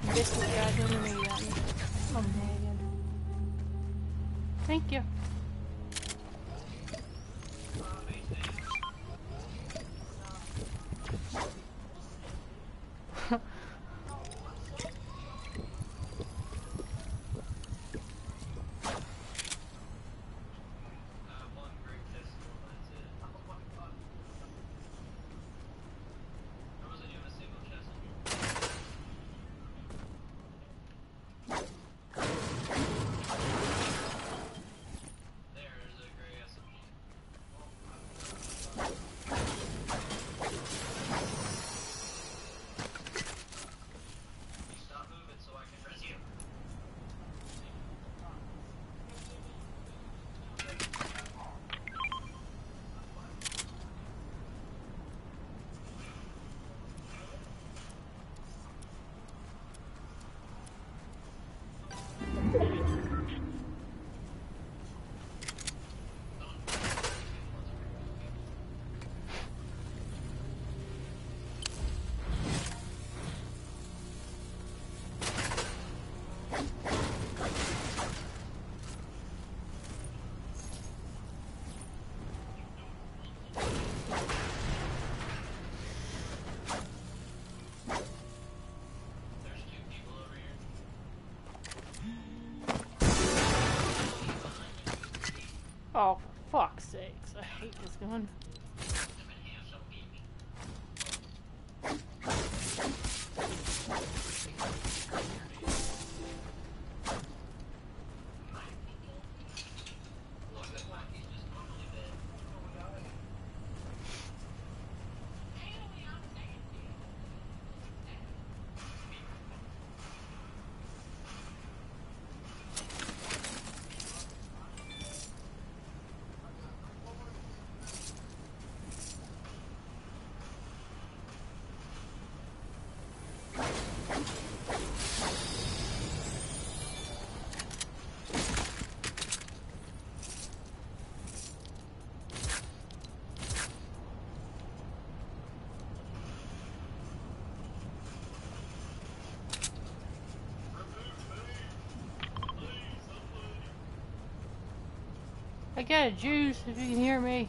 Me that. Thank you. Hate this gun. I got a juice if you can hear me.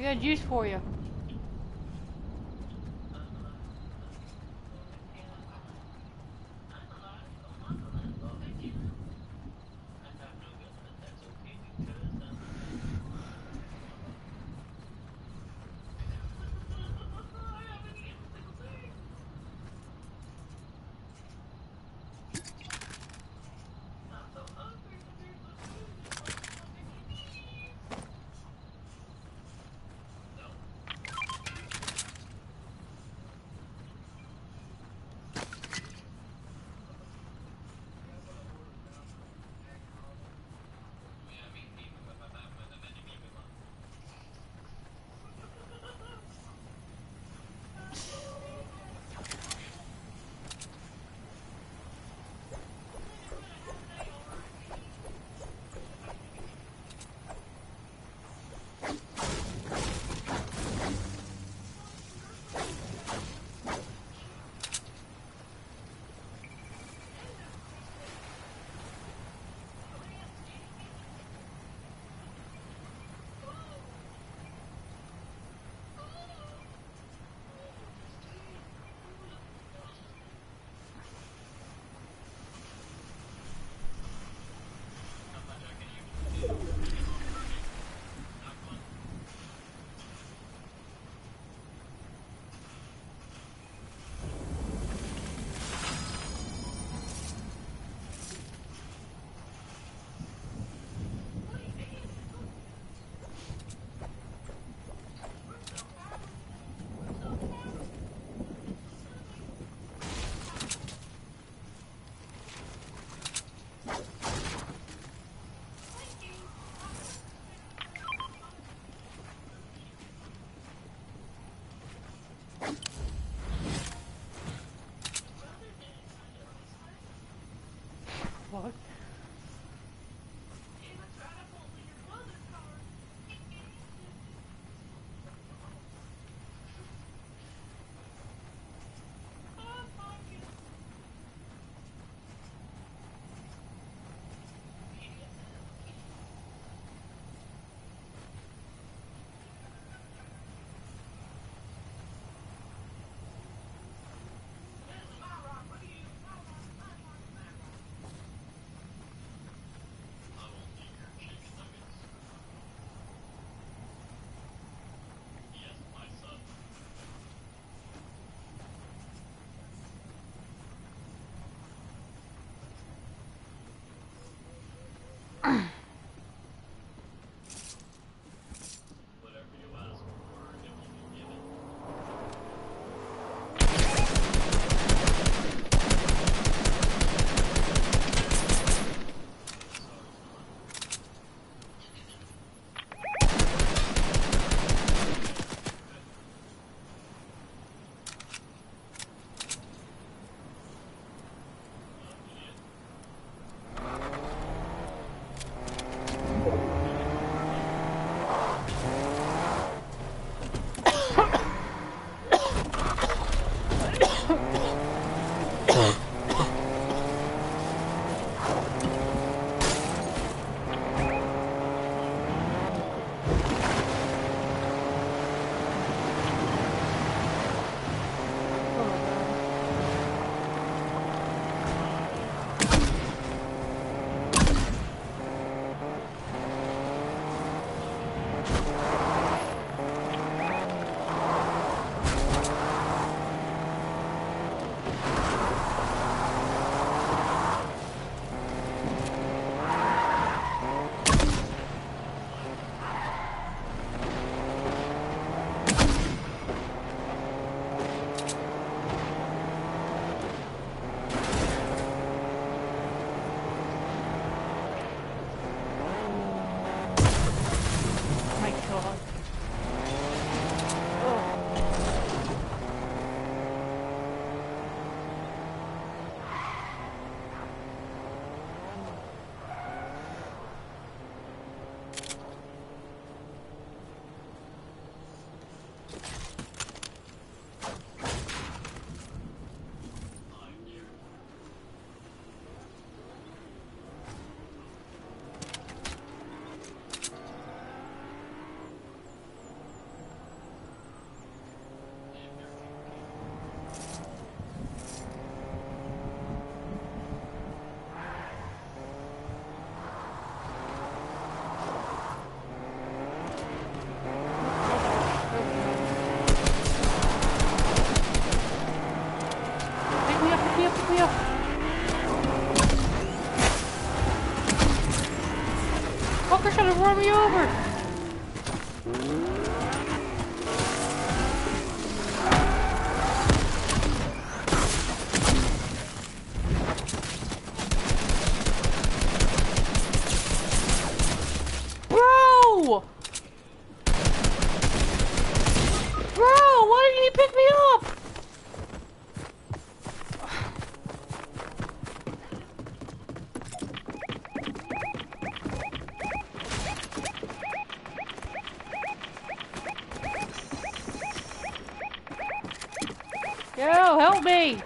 Got juice for you. fuck? Ugh. Romeo! me!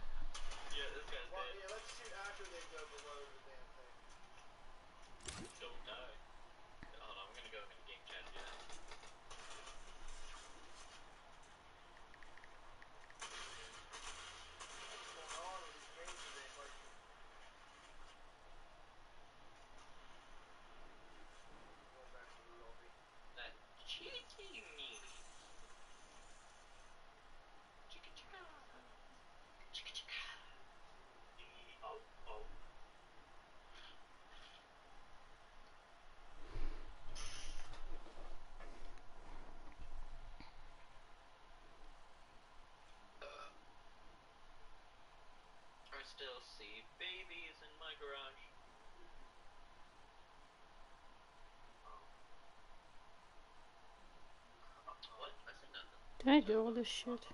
Did I do all this shit?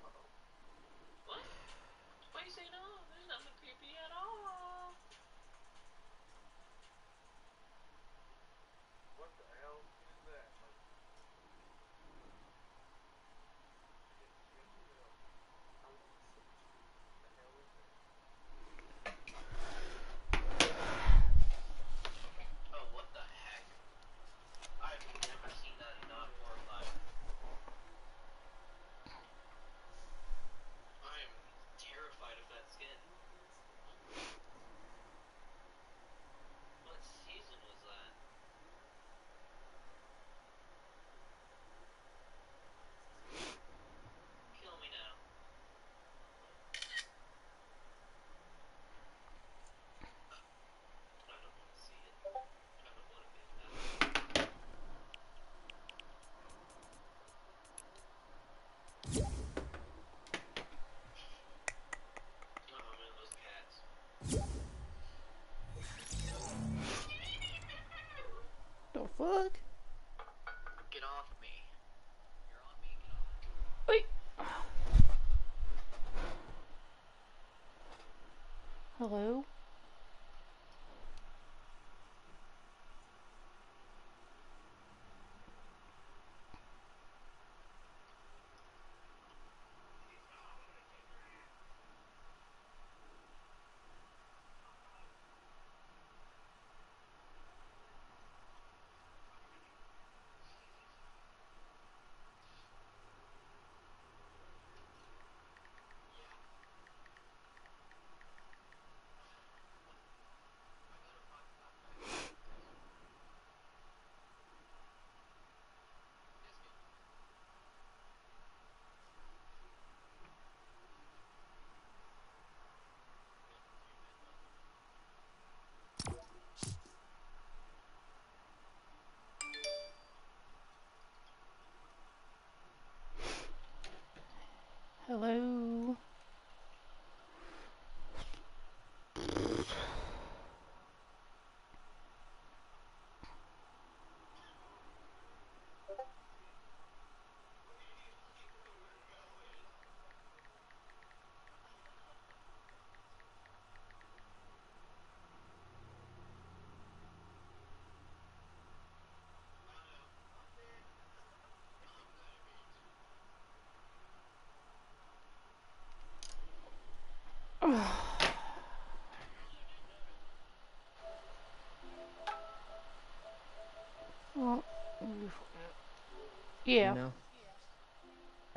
Yeah. You know?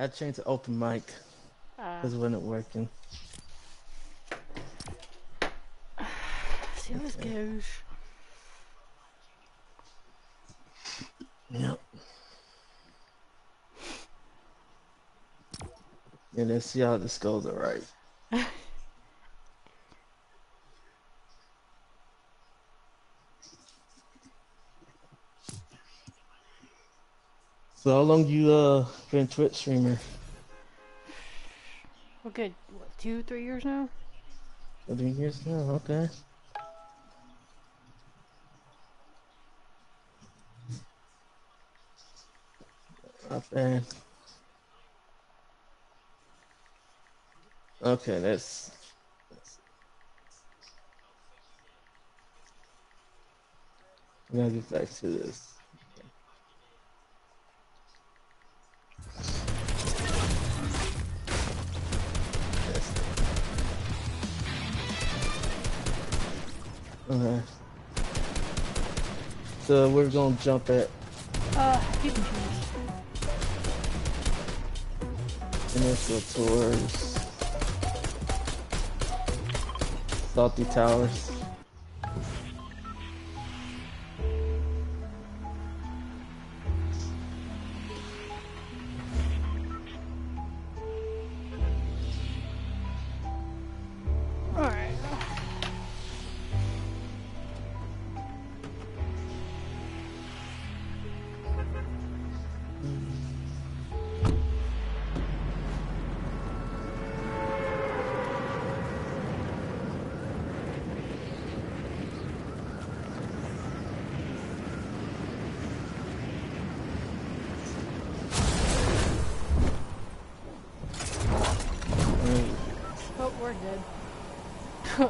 I changed to open mic ah. because uh, it wasn't working. See how this goes. Yep. And let's see how this goes, alright. So how long you uh been Twitch streamer? Well, good. What, two, three years now. Three years now. Okay. Not bad. Okay, that's Now get back to this. So we're gonna jump at Uh, you can choose. initial tours. Salty Towers.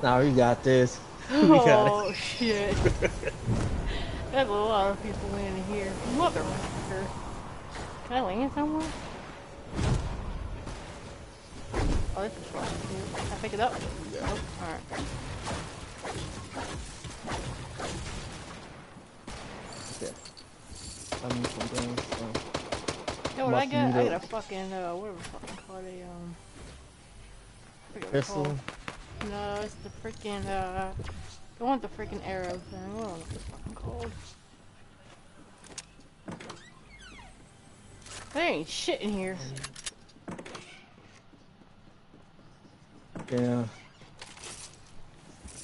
Now we got this. We got it. oh, shit. There's a lot of people in here. Motherfucker. Can I land somewhere? Oh, this is fun. Can I pick it up? Nope. Alright. Okay. I'm from things, so. You know what I got? I got a fucking, uh, whatever the fuck called, a, um... I forget Pistol. No, it's the freaking, uh... One with the freaking arrow thing. I don't know what it's fucking called. There ain't shit in here. Yeah.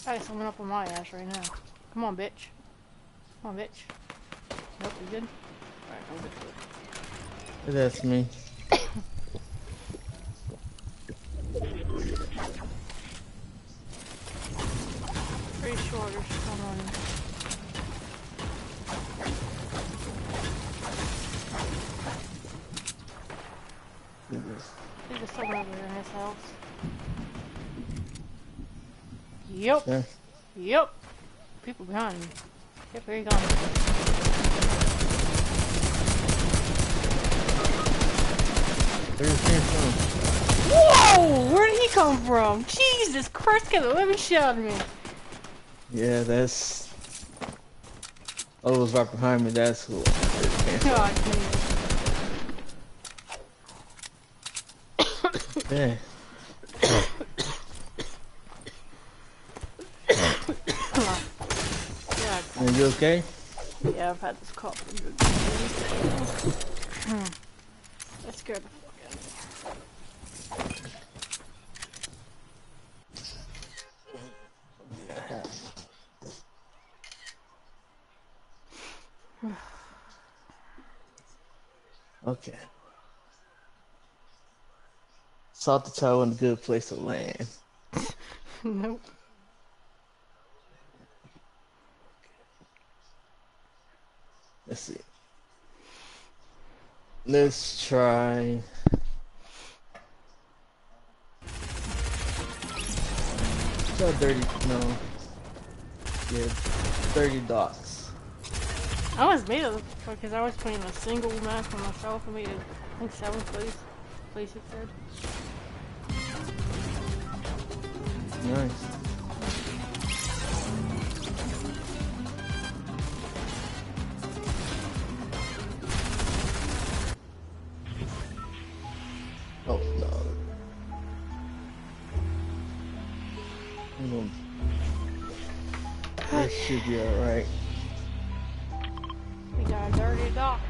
I got someone up on my ass right now. Come on, bitch. Come on, bitch. Nope, you good? Alright, I'm good. That's me. Pretty sure there's someone. Do this. I think there's someone over there in this house. Yep. Yeah. Yep. People behind me. Yep, here you go. Where you came? Whoa! Where did he come from? Jesus Christ, get the living shit out of me. Yeah, that's. Oh, it was right behind me. That's who. it came from. God damn. Yeah. God. Are you okay? Yeah, I've had this cough for good. That scared the fuck out of me. Okay. South the Tower in a good place to land. Nope. Let's see. Let's try. Try dirty. No. Yeah, Dirty Docks. I was made of because I was playing a single match for myself. I made it, I think seventh place. Place it said. Nice. Be alright. We got a dirty dock.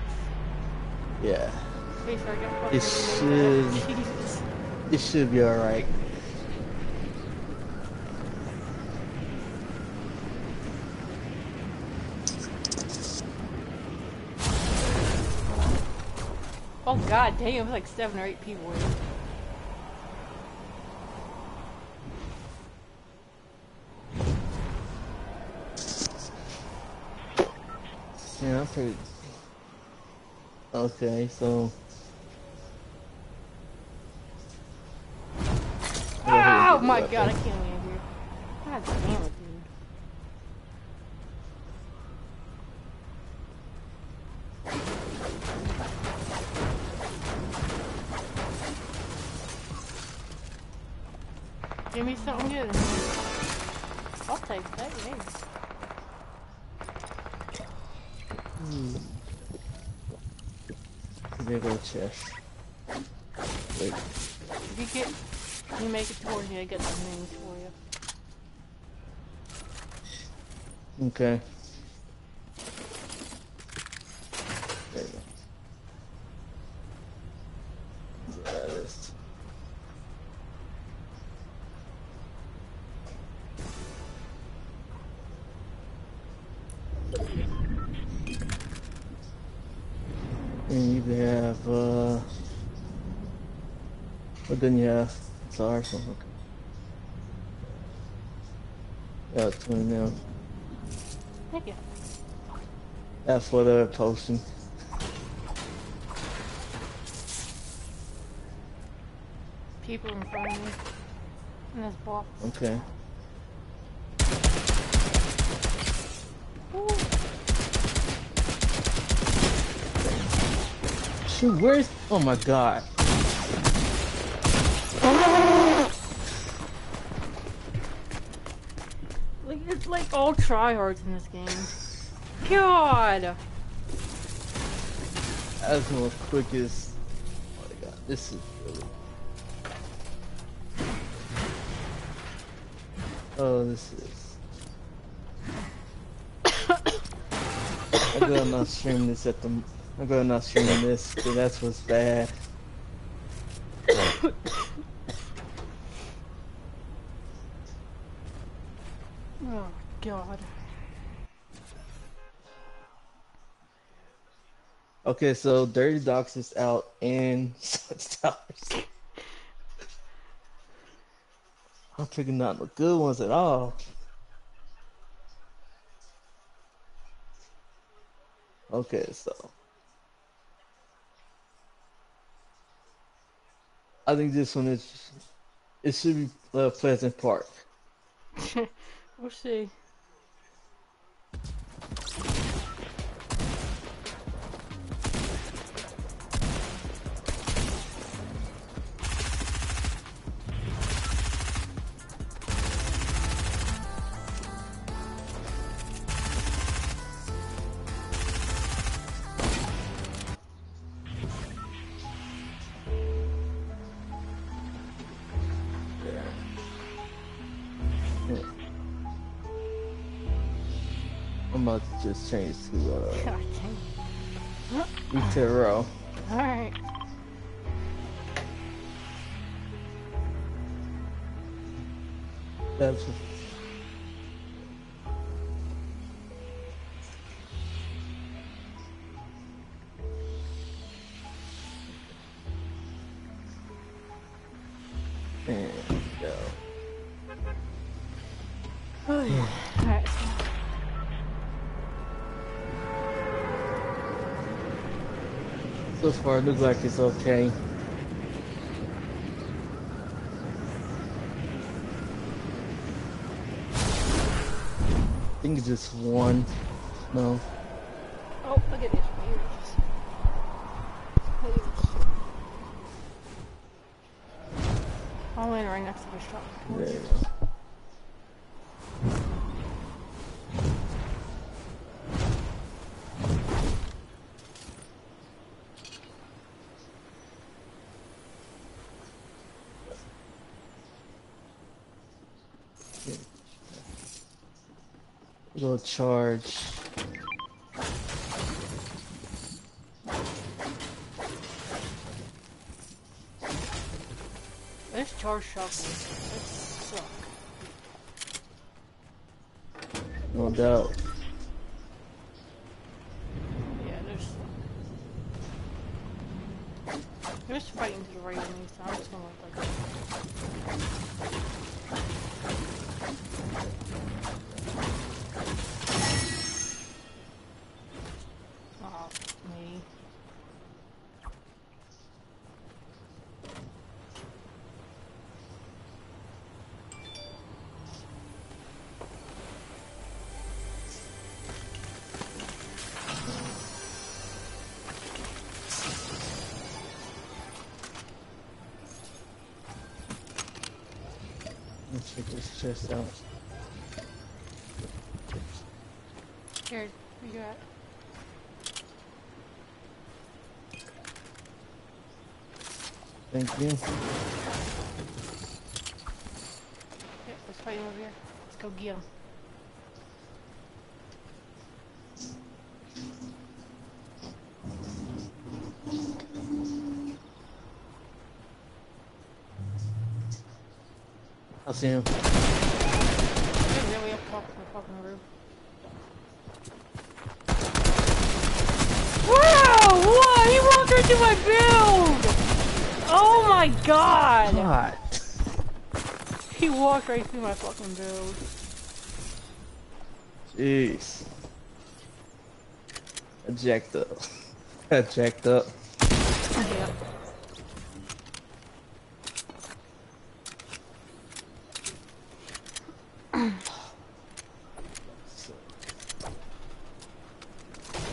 Yeah. In case I get fucking It should-. It should be alright. Oh god damn, it's like seven or eight people here. Yeah, I'm pretty. Okay, so. Oh my god, I can't make it towards you, I get some minis for you. Okay. It's Arsenal. Okay. Yeah, 20 now. Thank you. That's what they're posting. People in front of me. In this box. Okay. Ooh. Shoot, where's? Oh my god. Like, it's like all tryhards in this game. God! That's the quickest. Oh my god, this is really. Oh, this is. I'm gonna not stream this at the. I'm gonna not stream this, that's what's bad. Okay, so Dirty Docs is out and Such Towers. I'm picking out the good ones at all. Okay, so I think this one is it should be uh, Pleasant Park. we'll see. About to just change to uh God. Utero. Alright. That's far, it looks like it's okay. I think it's just one. No. Oh, look at these wheels. Look at this. I'll land right next to the truck. There you go. Little charge. This charge. They suck. No doubt. Thank you. Yeah, let's fight him over here. Let's go get him. I see him. Yeah, yeah, we have to talk to the fucking roof. Wow! What? He walked right through my build! Oh my god! God. He walked right through my fucking build. Jeez. I jacked up. I jacked up. Yeah.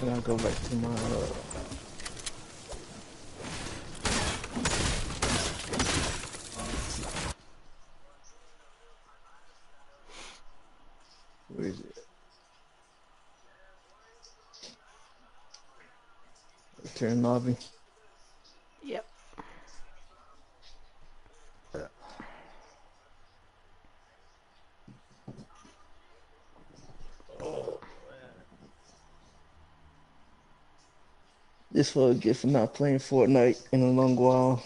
And I'll go back to my uh, Where is it? Return lobby. Yep. This for a gift for not playing Fortnite in a long while.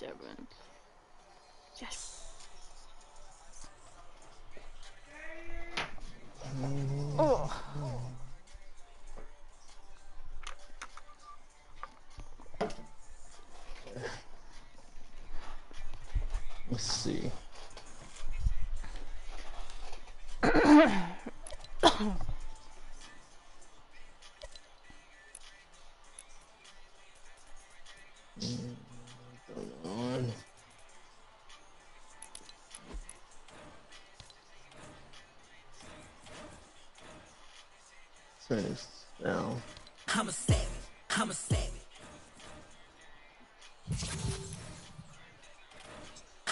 January Turn this down. I'm a savage. I'm a savage.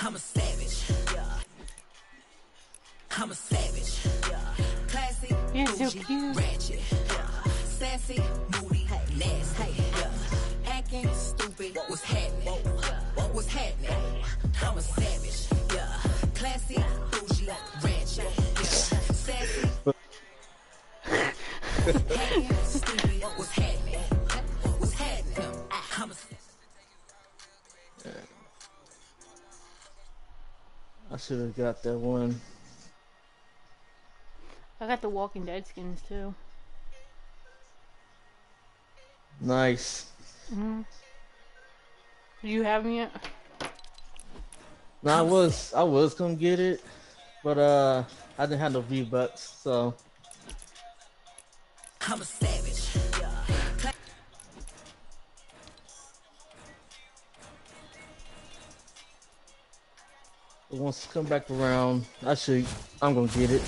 I'm a savage. Yeah. I'm a savage. Yeah. Classy. You're so cute. Ratchet. Yeah. Sassy. Should have got that one. I got the Walking Dead skins too. Nice. hmm Do you have them yet? No, I was I was gonna get it, but uh, I didn't have no V bucks, so I'm a savage. It come back around, I should. I'm gonna get it.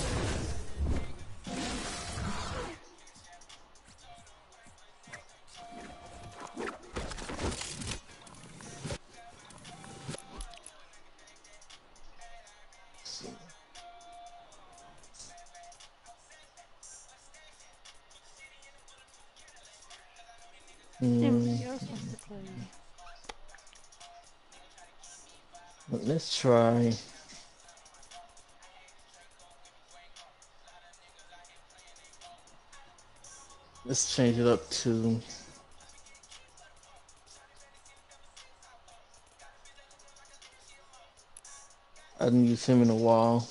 Let's change it up to. I didn't use him in a while.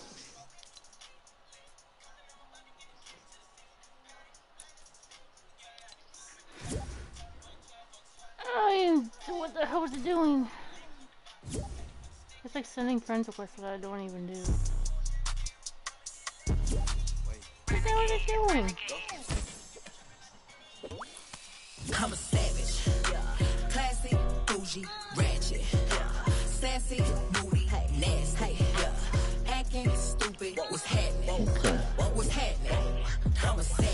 Sending friends requests that I don't even do. What the hell doing? I'm a savage. Classy, bougie, ratchet. Sassy, moody, nasty. Acting stupid. What's happening? Okay. What was happening? I'm a savage.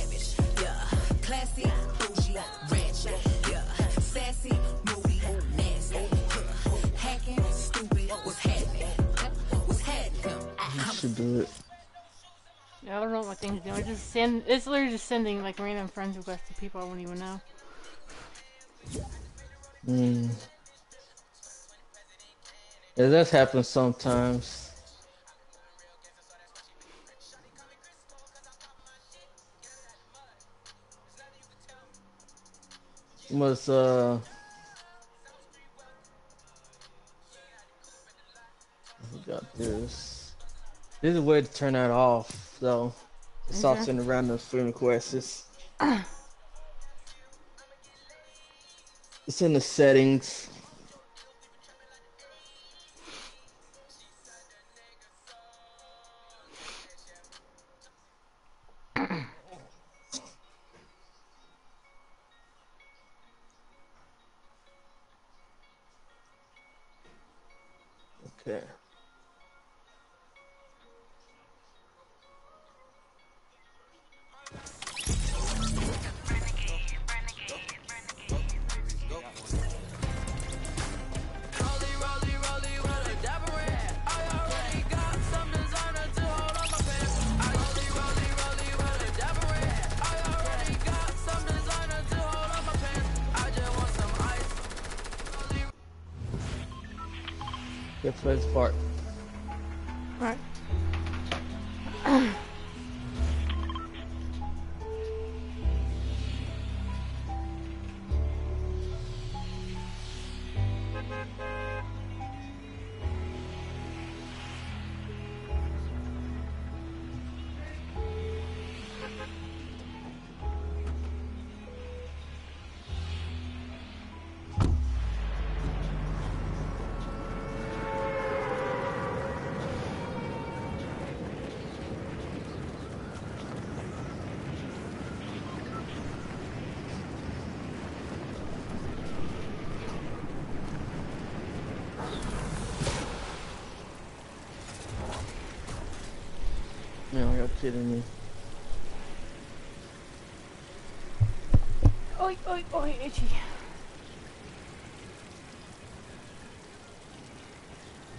Do it. Yeah, I don't know what my thing's doing. It's just send. It's literally just sending like random friends requests to people I wouldn't even know. Mm. Yeah, that happens sometimes. Must uh. We got this. This is a way to turn that off, though. Stop Okay. sending random friend requests. It's in the settings. No, you're kidding me. Oi, oi, oi, itchy.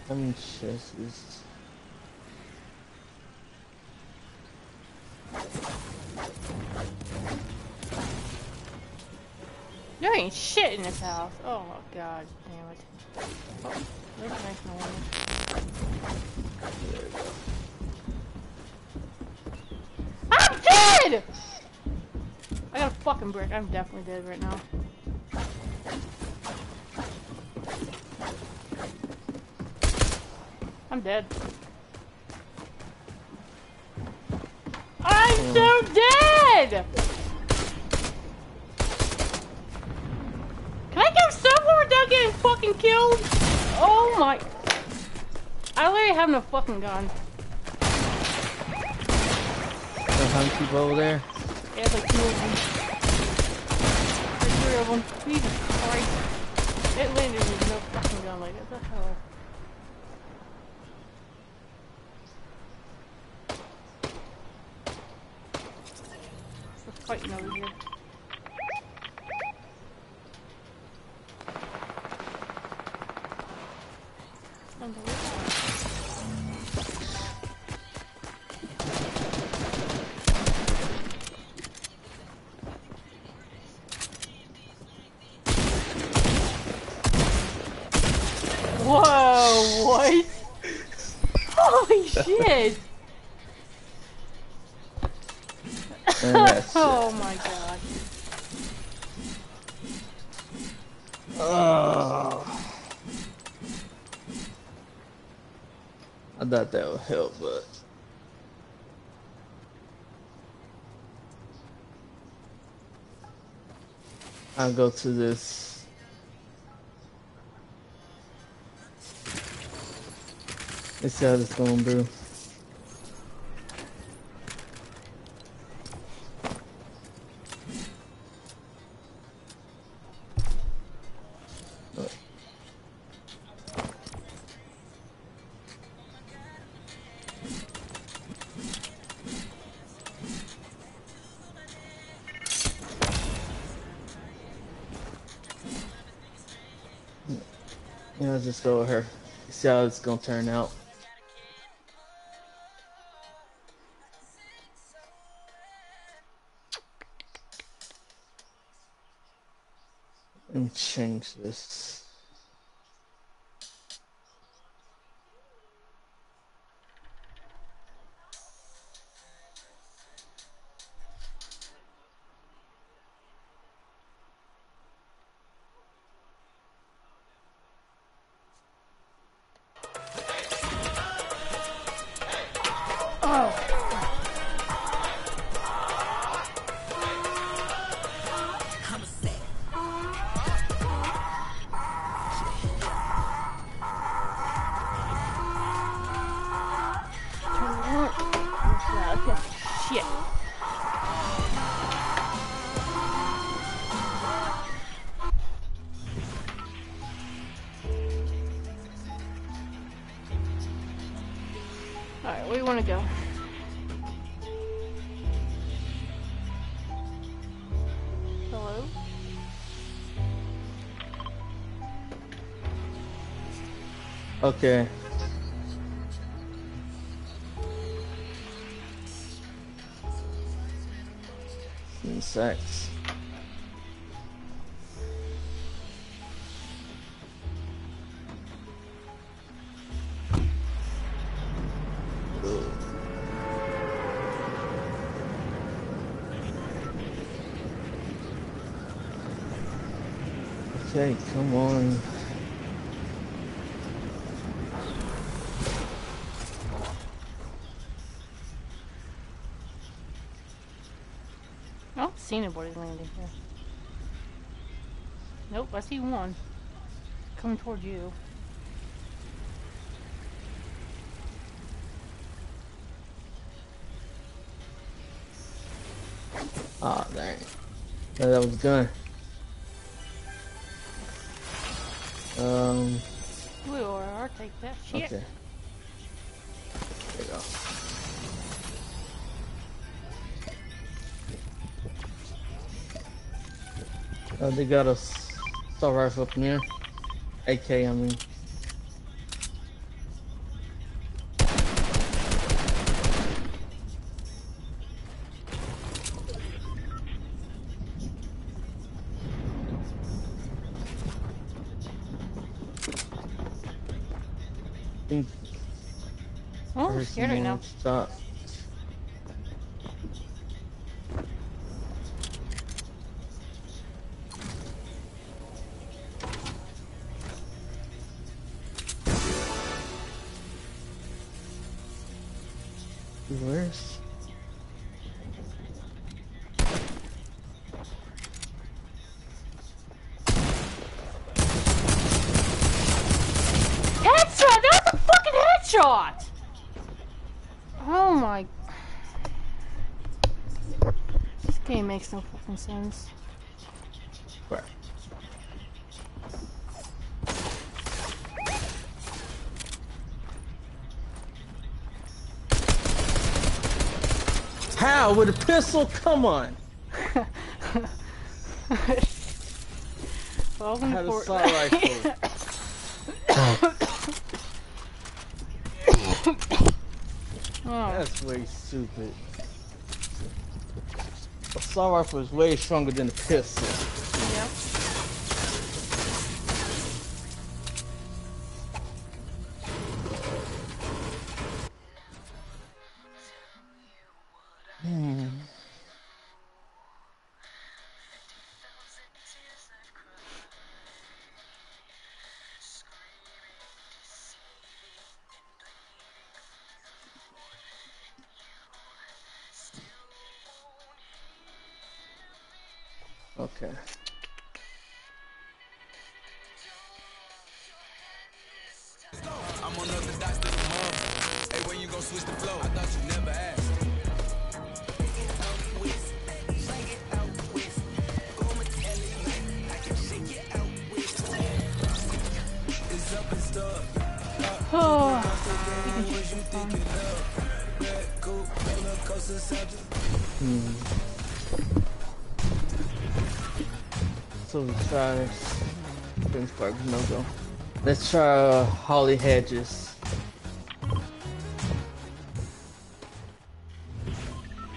How many chests is There ain't shit in this house. Oh my god, damn it. Oh, one. I'm dead! I got a fucking brick. I'm definitely dead right now. I'm dead. I'm so dead! Can I go somewhere without getting fucking killed? Oh my. I literally have no fucking gun. many people over there? Yeah, it's like two of them of them. Jesus Christ. It landed with no fucking gun like what the hell. Let's fight now. Help, but I'll go to this. Let's see how this going, bro. It's gonna turn out. And change this. Okay. I don't see anybody landing here. Nope, I see one. Coming toward you. Ah, dang. That was gun. They got a assault rifle up here. AK, I mean. Sense. where? How with a pistol? Come on. Welcome Had to a assault rifle. oh, That's way stupid. Assault rifle is way stronger than a pistol. Okay. I'm unorthodox to the mob. Hey, when you gon' switch the flow? I thought you never asked. Oh, you phone. Try this. Greensburg, no go. Let's try uh, Holly Hedges.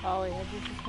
Had you just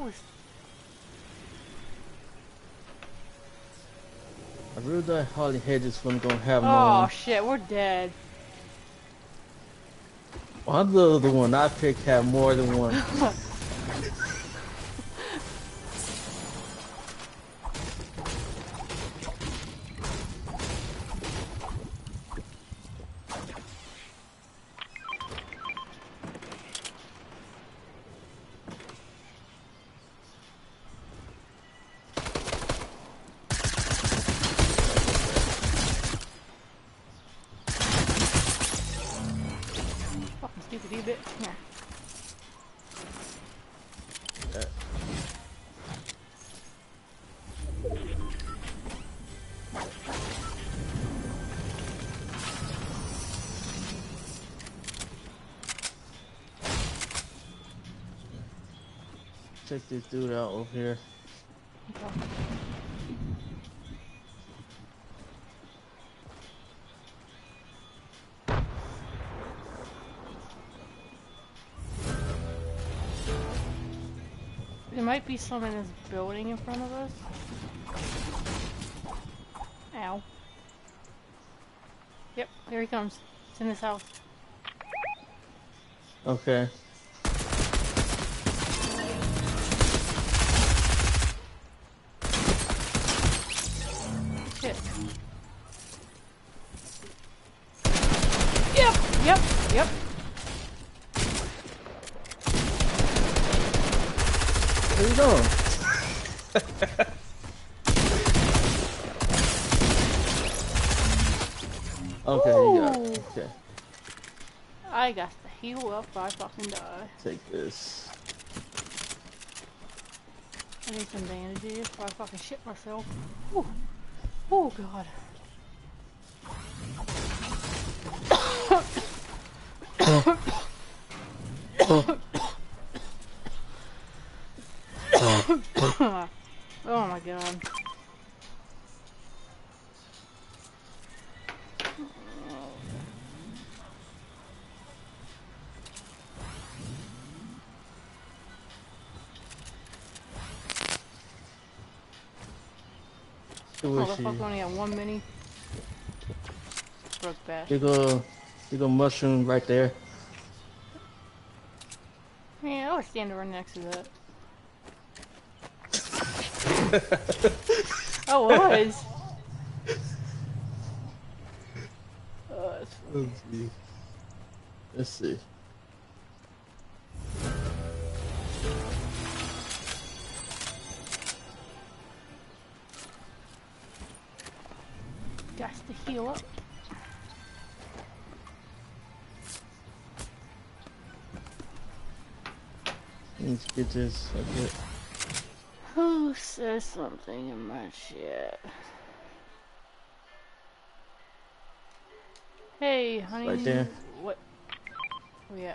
Who the hell is? I really thought Holly Hedges wasn't gonna have Oh no. shit, we're dead. Love the one I picked had more than one. This dude out over here. Okay. There might be some in this building in front of us. Ow. Yep, here he comes. It's in this house. Okay. Okay, you got it. Okay, I got to heal up I fucking die. take this. I need some bandages before I fucking shit myself. Ooh. Oh god. oh Oh my god. Who is she? Oh, Motherfucker only got one mini. Broke bash. You go, you go mushroom right there. Man, I was standing right next to that. I was. Oh. Let's see. Let's see. Got to heal up. Let's get this. bit. Who says something in my chat? Hey, honey. Right there. What? Oh, yeah.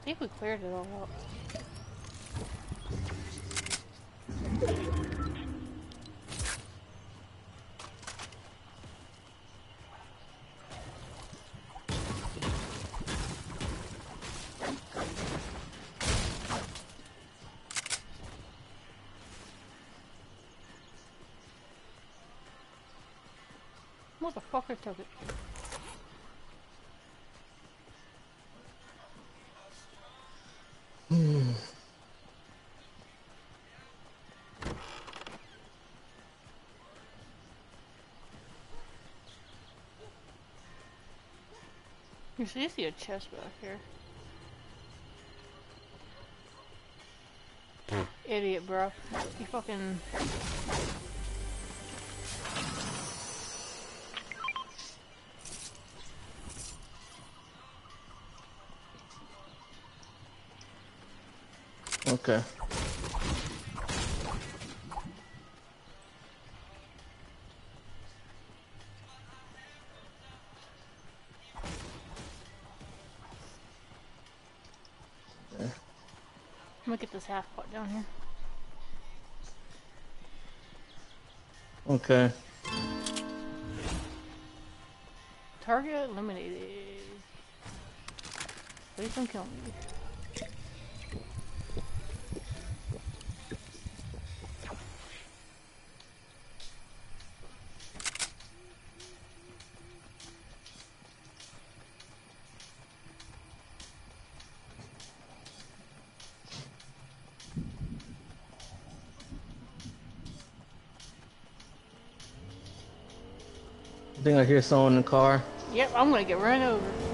I think we cleared it all out. Motherfucker took it. Hmm. You see, you see a chest back here. Hmm. Idiot, bro. You fucking. Okay. Gonna get this half pot down here. Okay. Target eliminated. Please don't kill me. Think I hear someone in the car. Yep, I'm gonna get run over.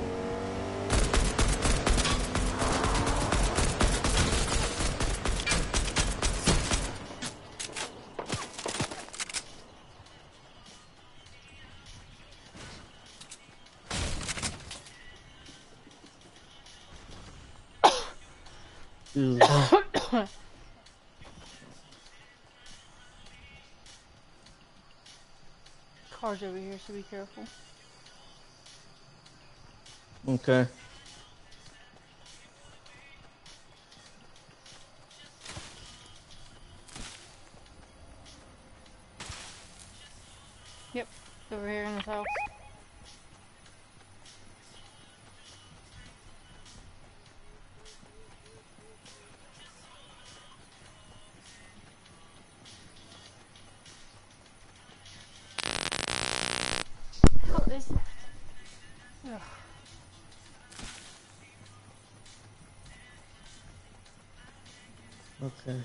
Cars over here, so be careful. okay. Okay.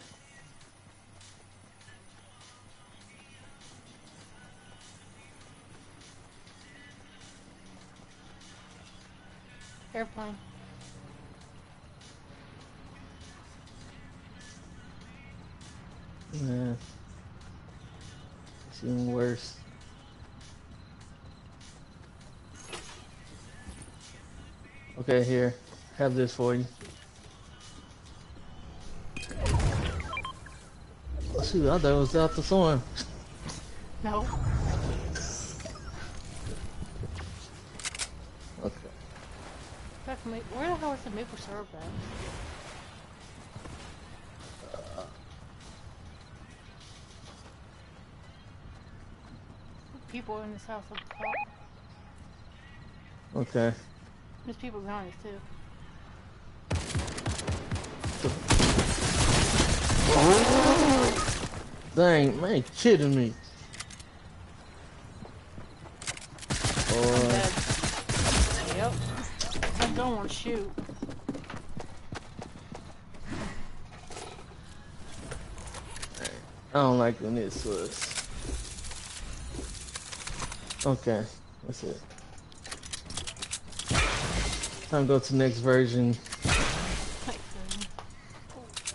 Airplane. Yeah. It's even worse. Okay, here. Have this for you. Shoot, I thought it was out the storm. No. Okay. Back Where the hell is the maple syrup at? People in this house top. Okay. There's people behind us too. Dang, man, kidding me. Boy. Yep. I don't wanna shoot. I don't like when this was. Okay, that's it. Time to go to next version.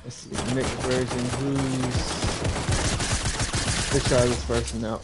Let's see, next version, who's... Let's try this person out.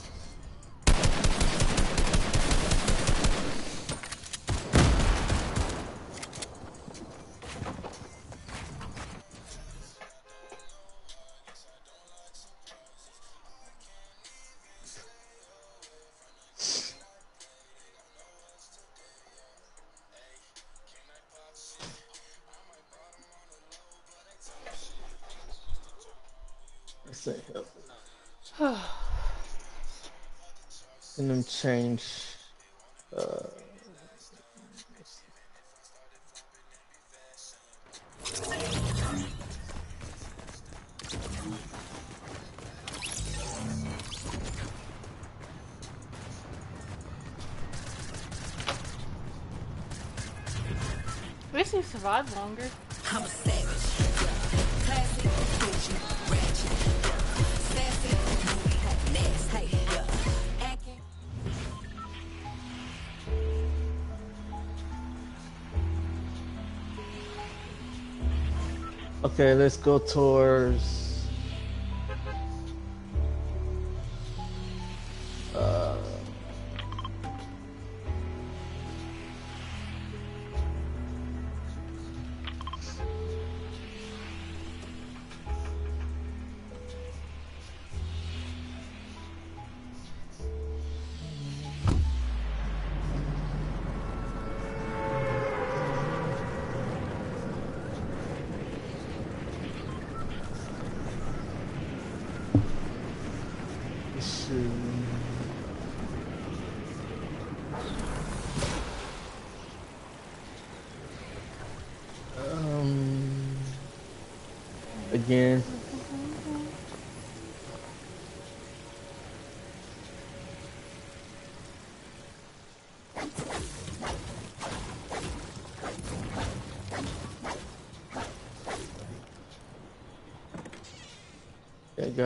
Longer. I'm a savage. Classy, bougie, ratchet. Sassy, moody, nasty. Okay, let's go towards.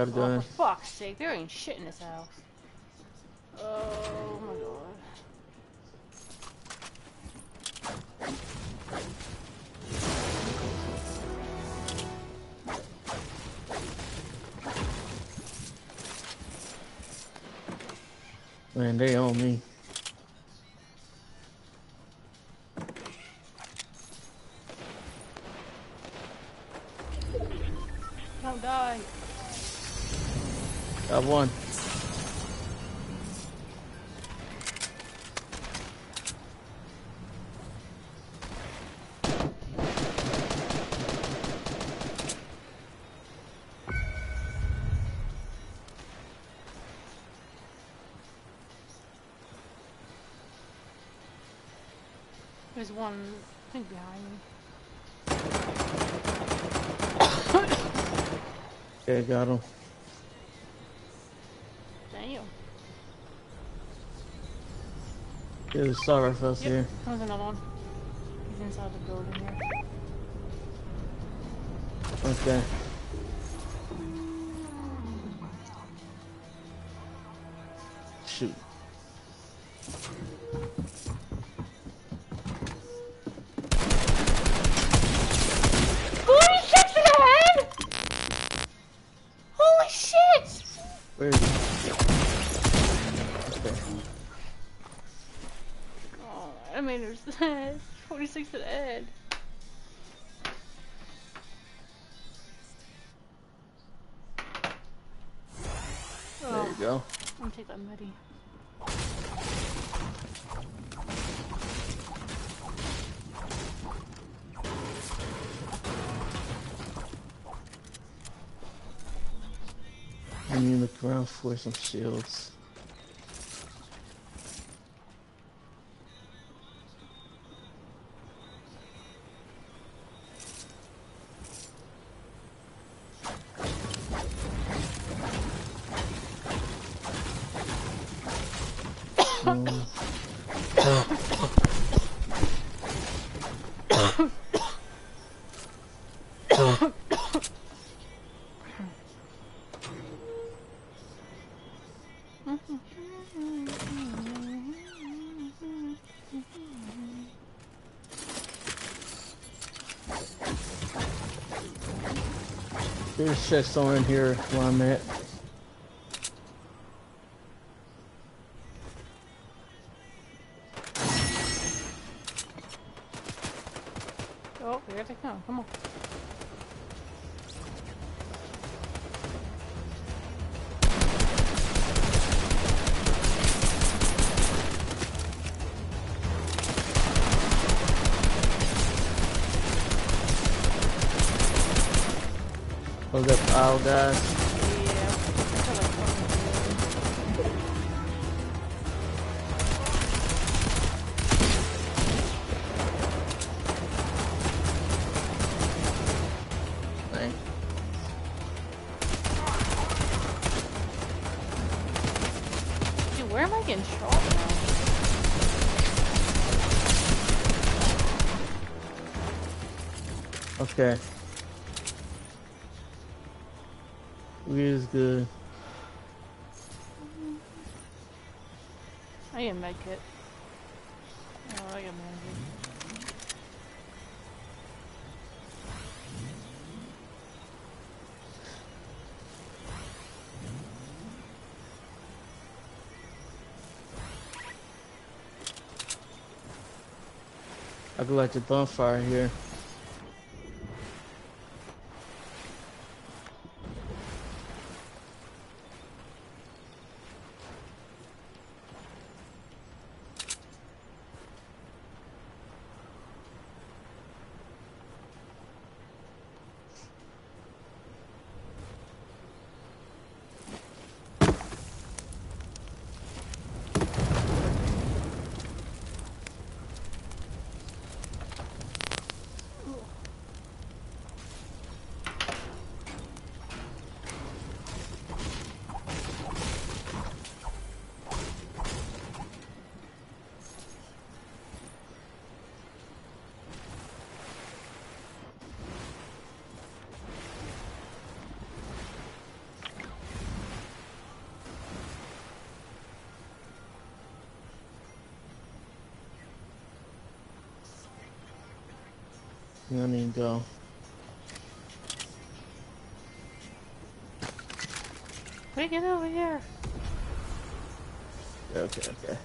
It Oh, for fuck's sake, there ain't shit in this house. One, I think, behind me. Yeah, got him. Damn. There's sorry for us Yep, here. comes another one. He's inside the building here. Okay. For some shields. There's chest on in here where I'm at. Light the bonfire here. I need to go. Wait, get over here. Okay, okay.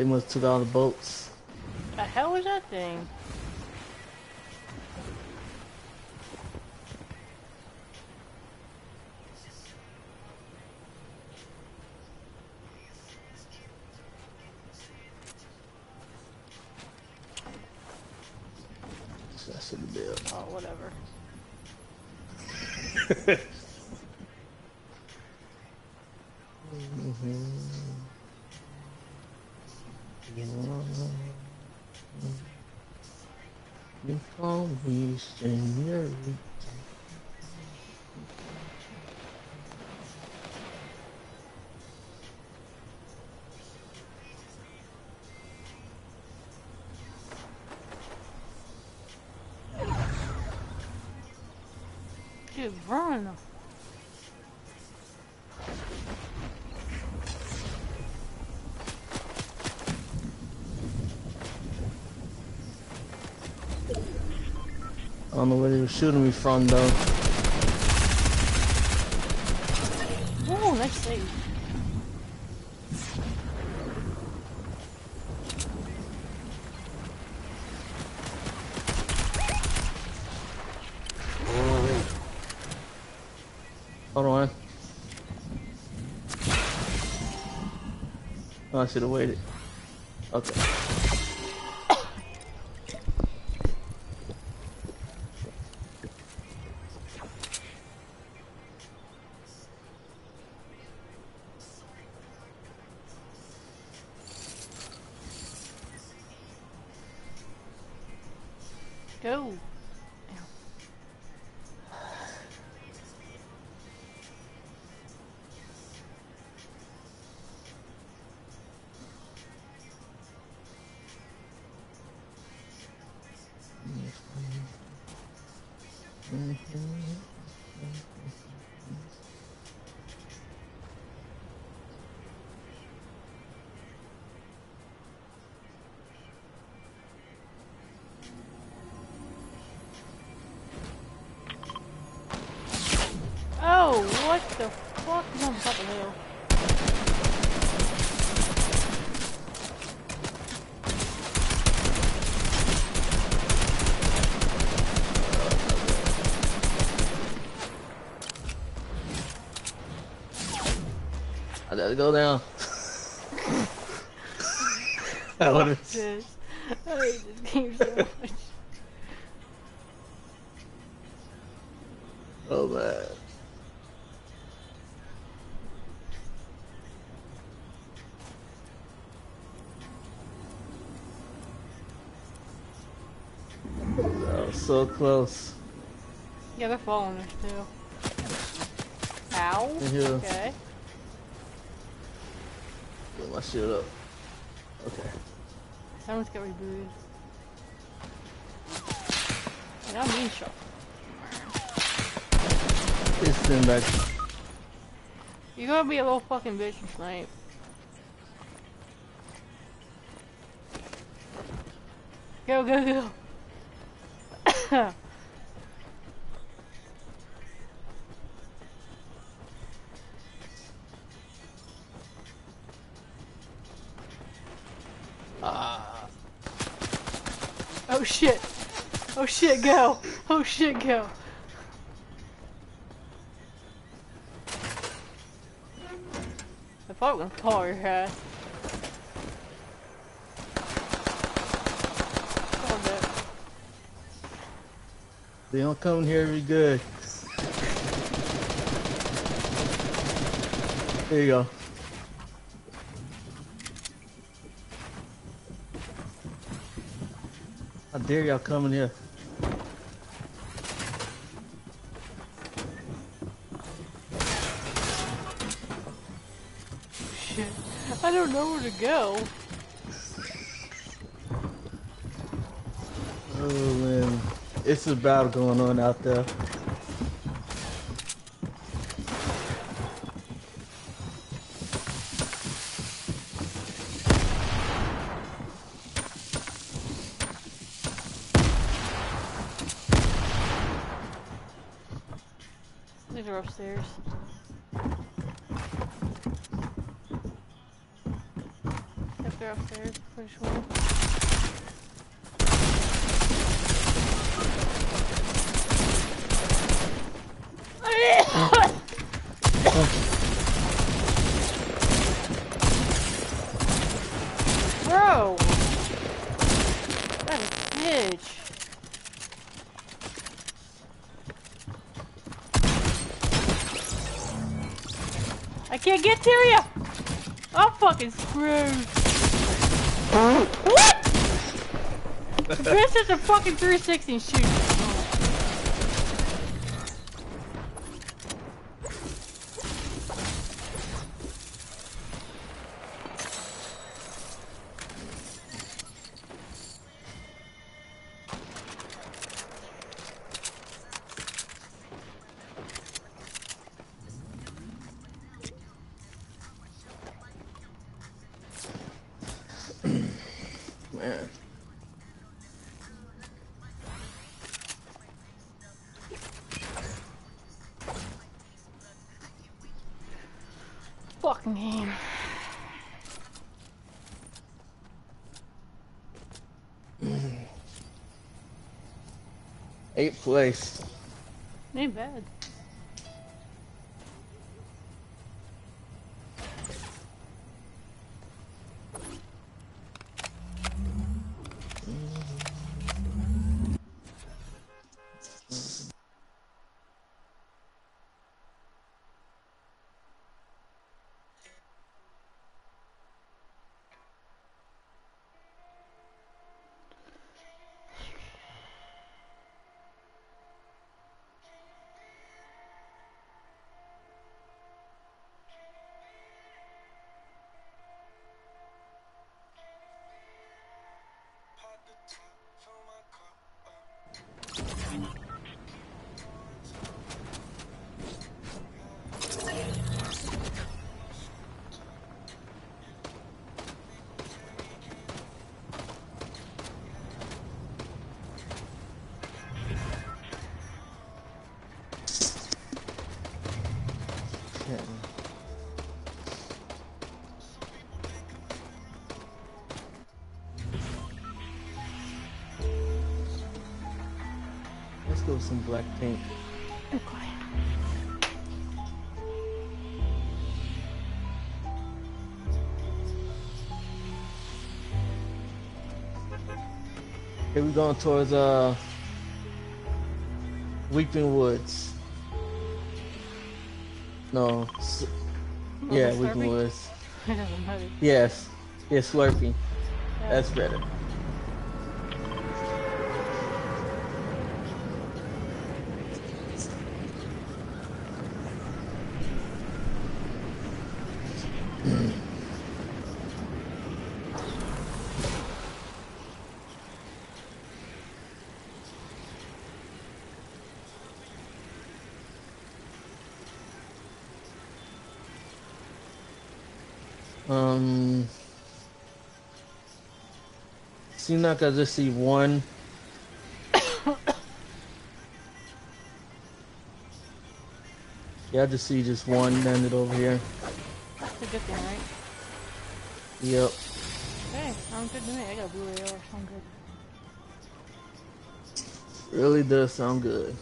They must took all the boats. The hell was that thing? That's in the bill. Oh, whatever. You call me senorita. Shooting me from though. Oh, nice save. Hold on. Oh, I should have waited. Okay. I gotta go down. I would have. This. I hate this game so much. Oh man. That was so close. Yeah, they're following us too. Ow. Yeah. Okay. Get my shit up. Okay. Someone's got rebooted. And I'm being shot. It's sitting back. You're gonna be a little fucking bitch and snipe. Go, go, go. Shit, go. Oh shit, go. I thought I was your. They don't come here be good. There you go. How dare y'all come in here? Don't know where to go. Oh man, it's a battle going on out there. Fucking screwed. what? This is a fucking 360 and Eighth place. Ain't bad. Let's go with some black pink. Okay. Here we going towards uh Weeping Woods. No, s- yeah? Weeping Woods. It. Yes, yeah, Slurpee. Yeah. That's better. Seem like I just see one. yeah, I just see just one landed over here. That's a good thing, right? Yep. Hey, sounds good to me. I got a blue AR. Sound good. Really does sound good.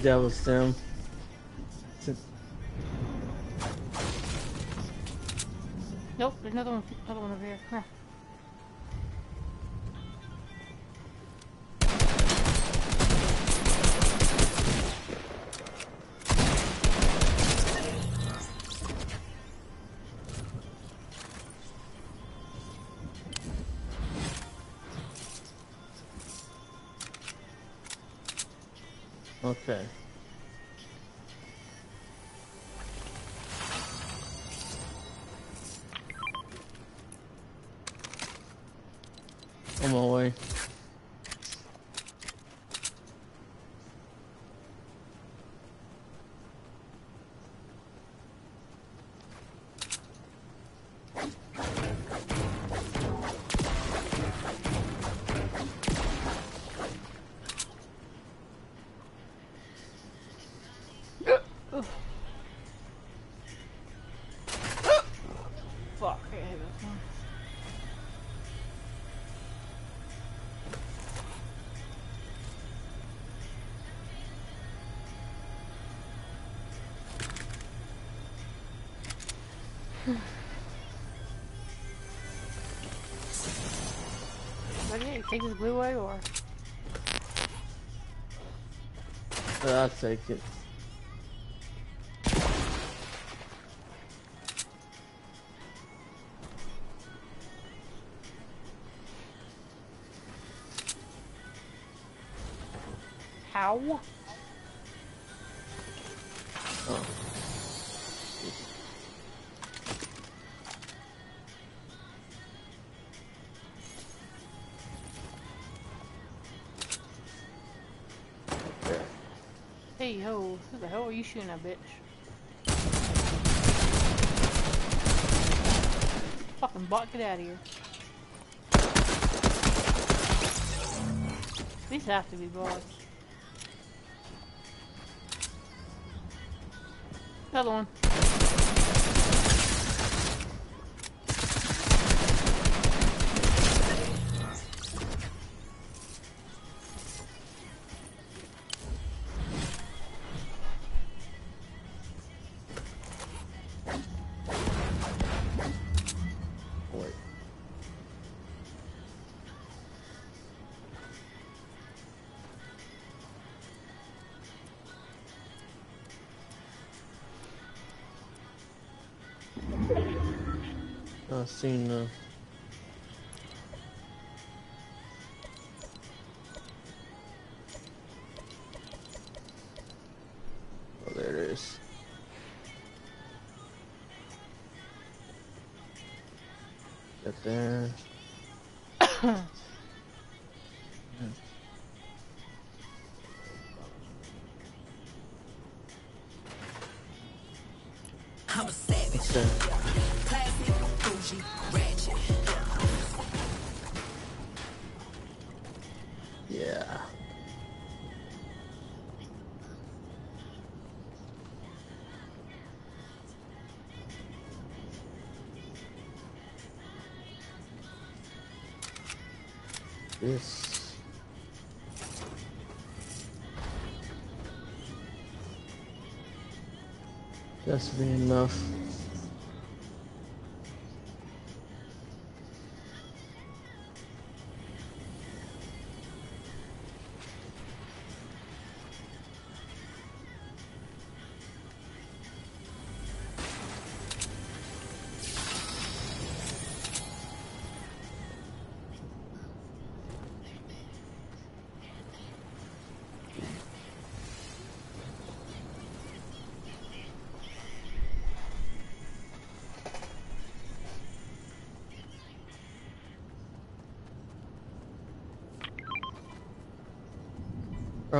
Think that. Nope, there's another one, another one over here. Come here. You take this blue away or Uh, I'll take it. how? Hey ho, who the hell are you shooting at, bitch? Fucking bot, get out of here. These have to be bots. Another one. I seen the. This. That's be enough.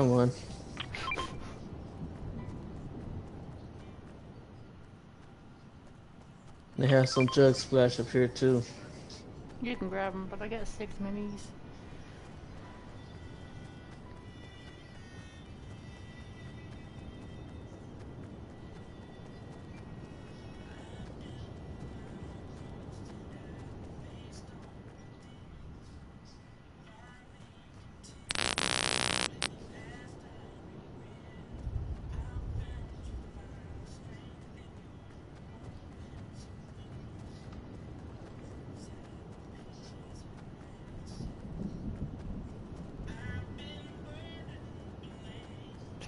Wrong one. They have some Chug Splash up here too. You can grab them, but I got six minis.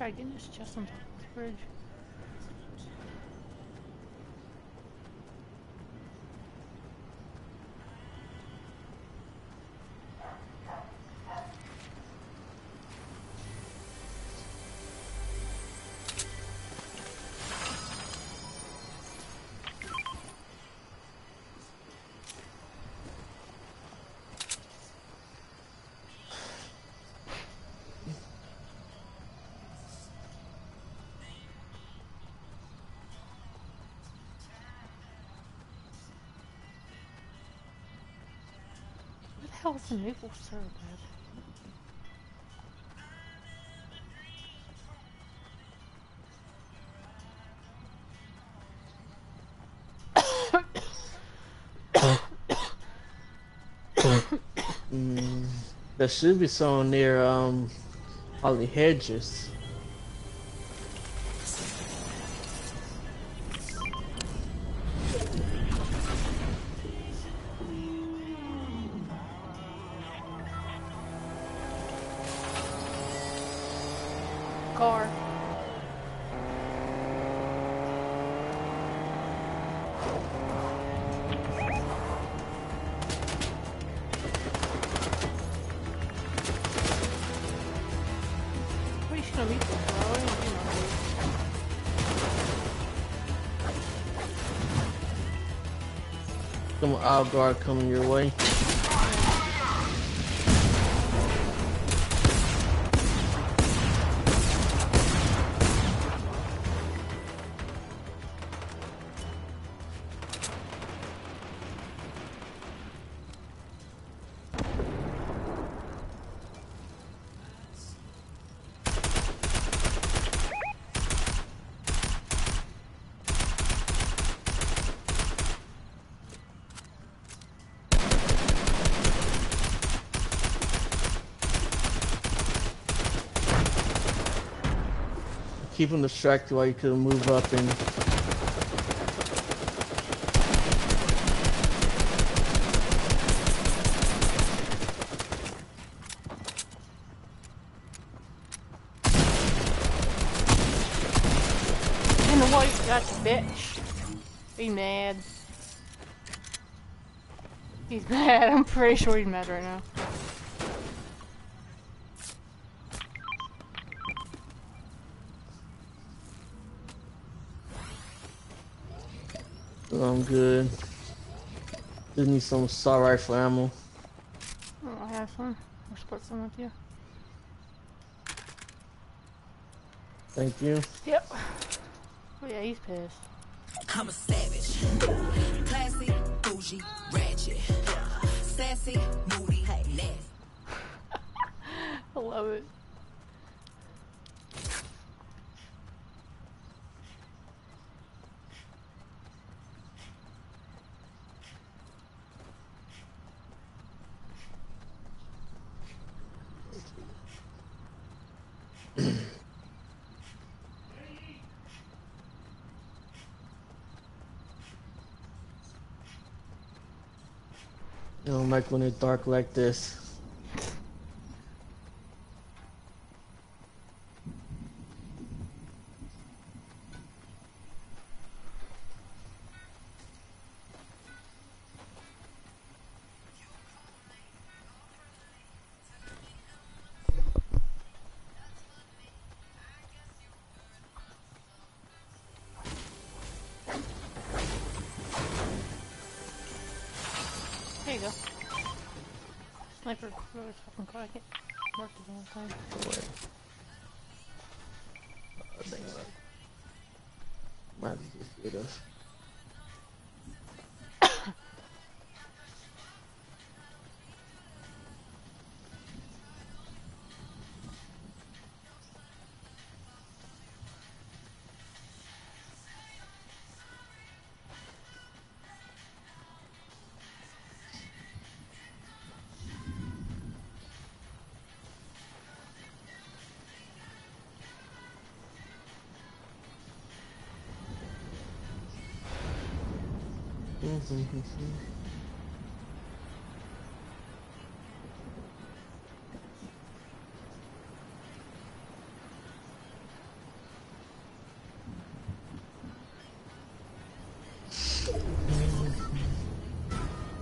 Try getting this chest on top of the bridge. What the hell is the maple syrup? Mm, there should be someone near um Holly Hedges. Algar coming your way. Keep them distracted while you could move up and In the white, got the bitch. He mad. He's mad. I'm pretty sure he's mad right now. I'm good. Just need some assault rifle ammo. Oh, I have some. I'll split some with you. Thank you. Yep. Oh yeah, he's pissed. I'm a savage. Classy, bougie, ratchet. Sassy, moody, nasty. I love it. Like when it's dark like this. Mark it all the time.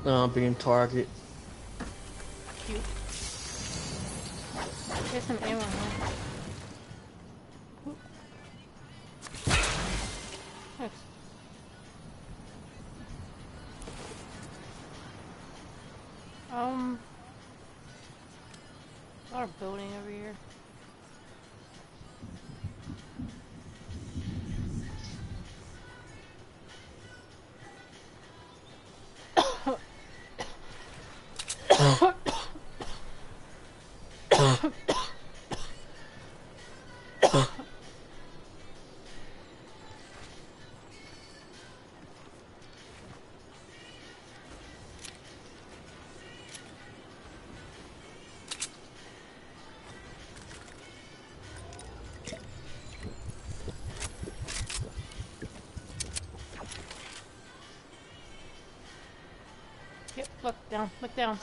Uh, I'm being target. Down, look down.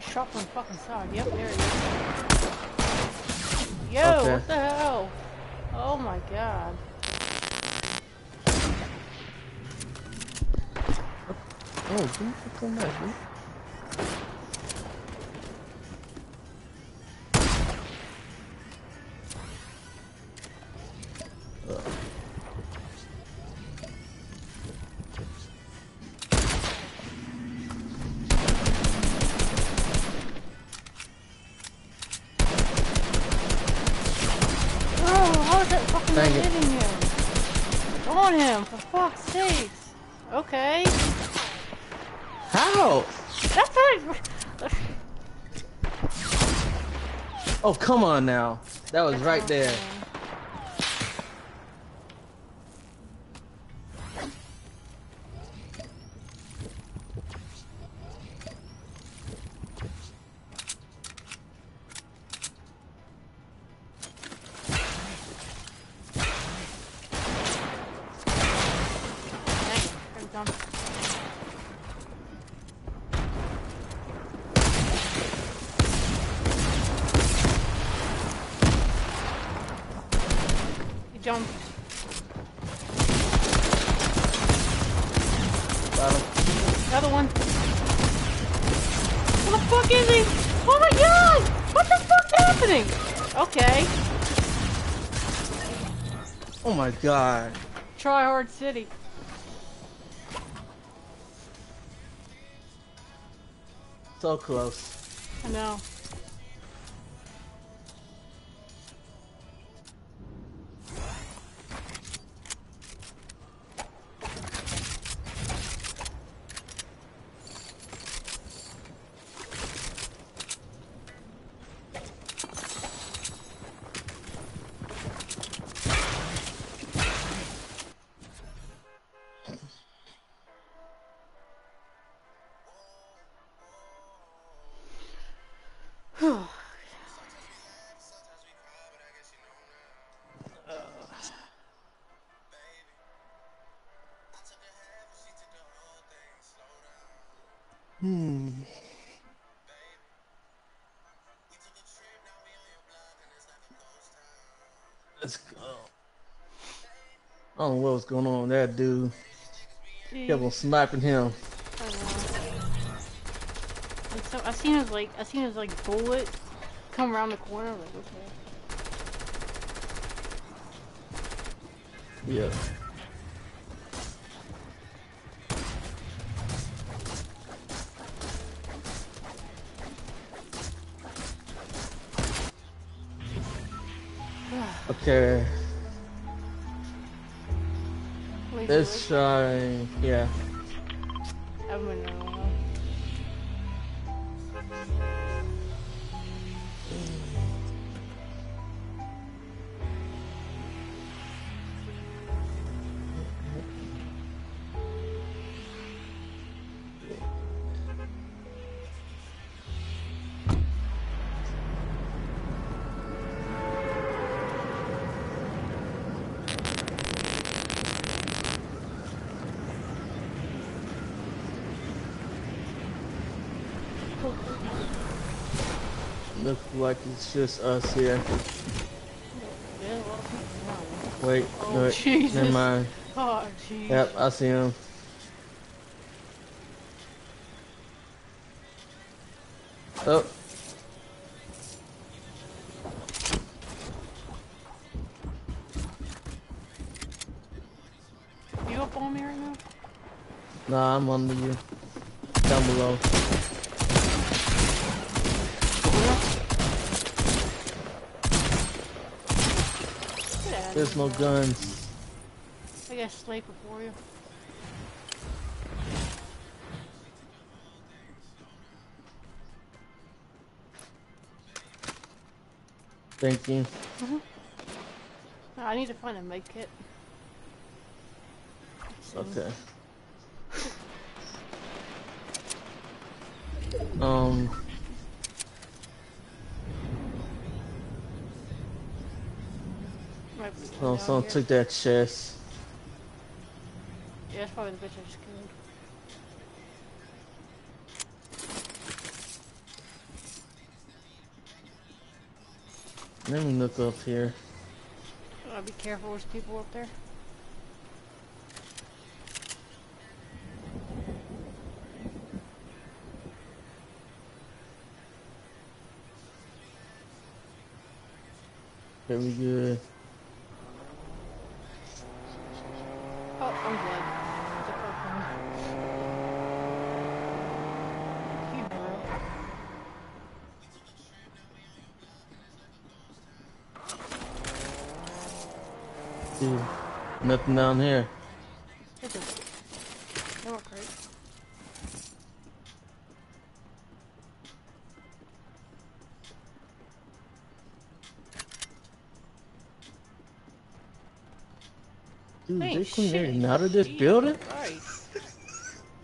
Shot from fucking side. Yep, there he is. Yo, Okay. what the hell? Oh my god. Oh, give me that, dude. Oh, come on now. That was right there. Dang, every time. He jumped. Got him. Another one. What the fuck is he? Oh my god! What the fuck's happening? Okay. Oh my god. Try hard city. So close. I know. Don't know what was going on with that dude. Kept on sniping him. I don't. Like, so, I seen his like I seen his like bullet come around the corner. Like okay. Yeah. Okay, Wait, try. Uh, yeah. It's just us here. Yeah, a lot of people around. Wait, Oh, wait, Jesus. never mind. Oh. Yep, I see him. Thank you. I need to find a med kit. Okay. Um. Oh, someone here. took that chest. Yeah, that's probably the bitch I just Let me look up here. Gotta be careful, there's people up there. Dude, nothing down here. It's a... They work. Dude, Hey, they cleaned shit. everything out of this Jesus building? Christ. Where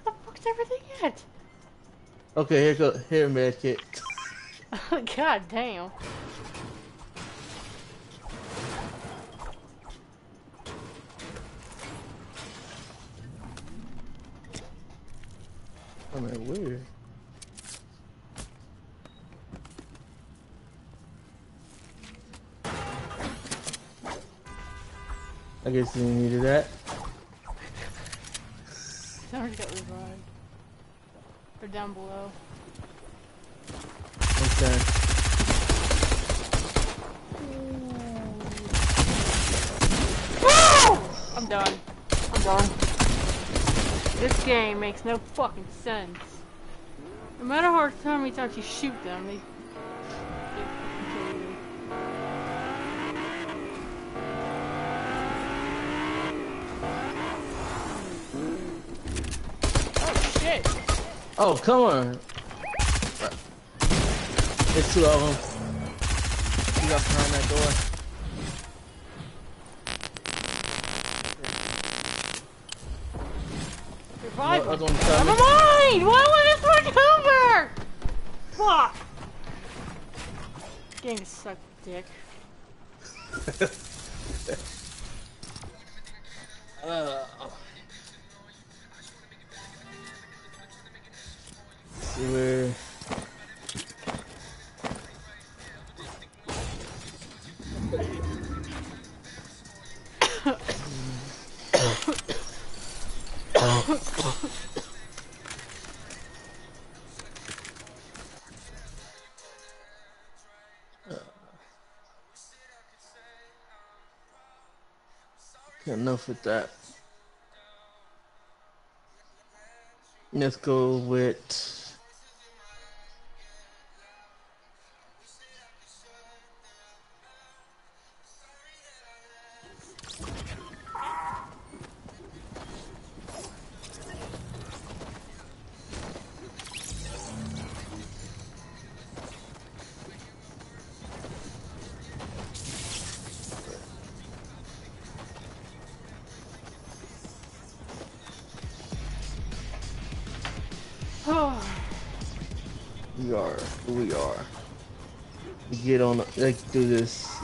the fuck's everything at? Okay, here go here med kit. God damn. Guess you needed that. Somebody got revived. They're down below. Okay. I'm done. I'm done. This game makes no fucking sense. No matter how how many times you shoot them, they. they fucking kill you. Oh shit! Oh, come on. It's two of them. You got behind that door. Revival. Other one Never coming. mind! Why would this one over? Fuck! Game is suck dick. enough with that. Let's go with. Do this.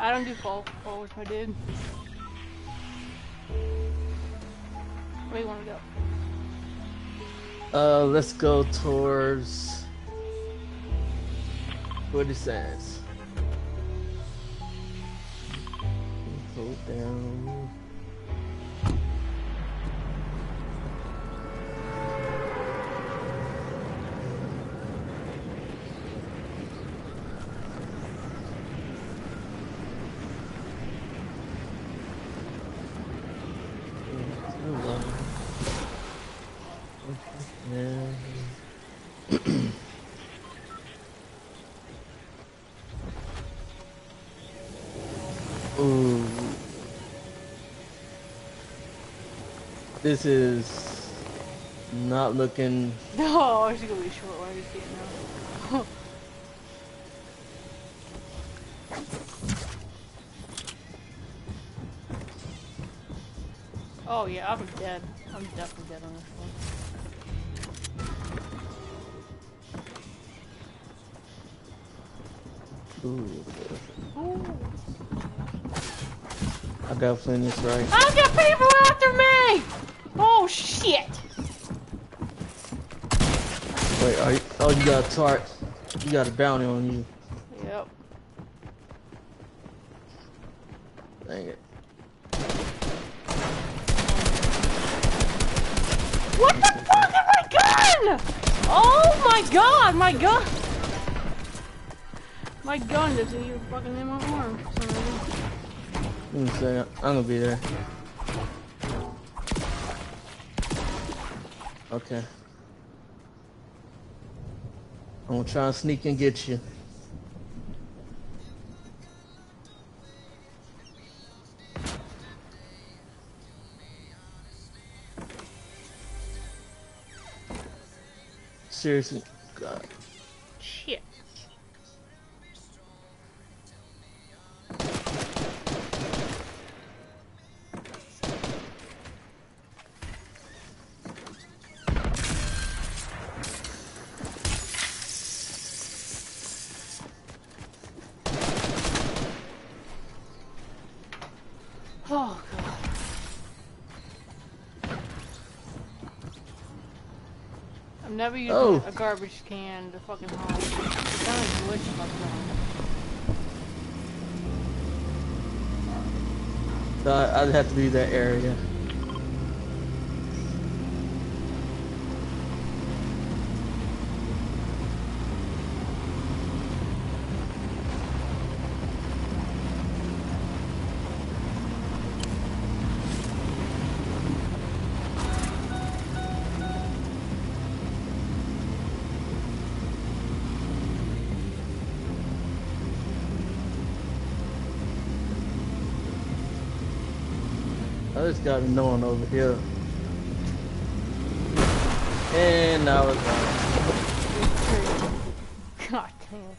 I don't do fall forwards, my dude. Where you wanna go? Uh, let's go towards. What is that? This is not looking. No, it's gonna be a short one. I just can't know. oh yeah, I'm dead. I'm definitely dead on this one. Ooh. Ooh. I got finish right. I got people after me! Oh shit! Wait, are you, oh, you got a tart. You got a bounty on you. Yep. Dang it. What the fuck is my gun? Oh my god, my gun! My gun doesn't even fucking in my arm for some reason. Let me say, I'm gonna be there. Okay. I'm gonna try and sneak and get you. Seriously, I'm never using Oh. a garbage can to fucking haul. It's kind of glitch my phone. So I- I'd have to leave that area. Got no one over here. And now it's gone. God damn.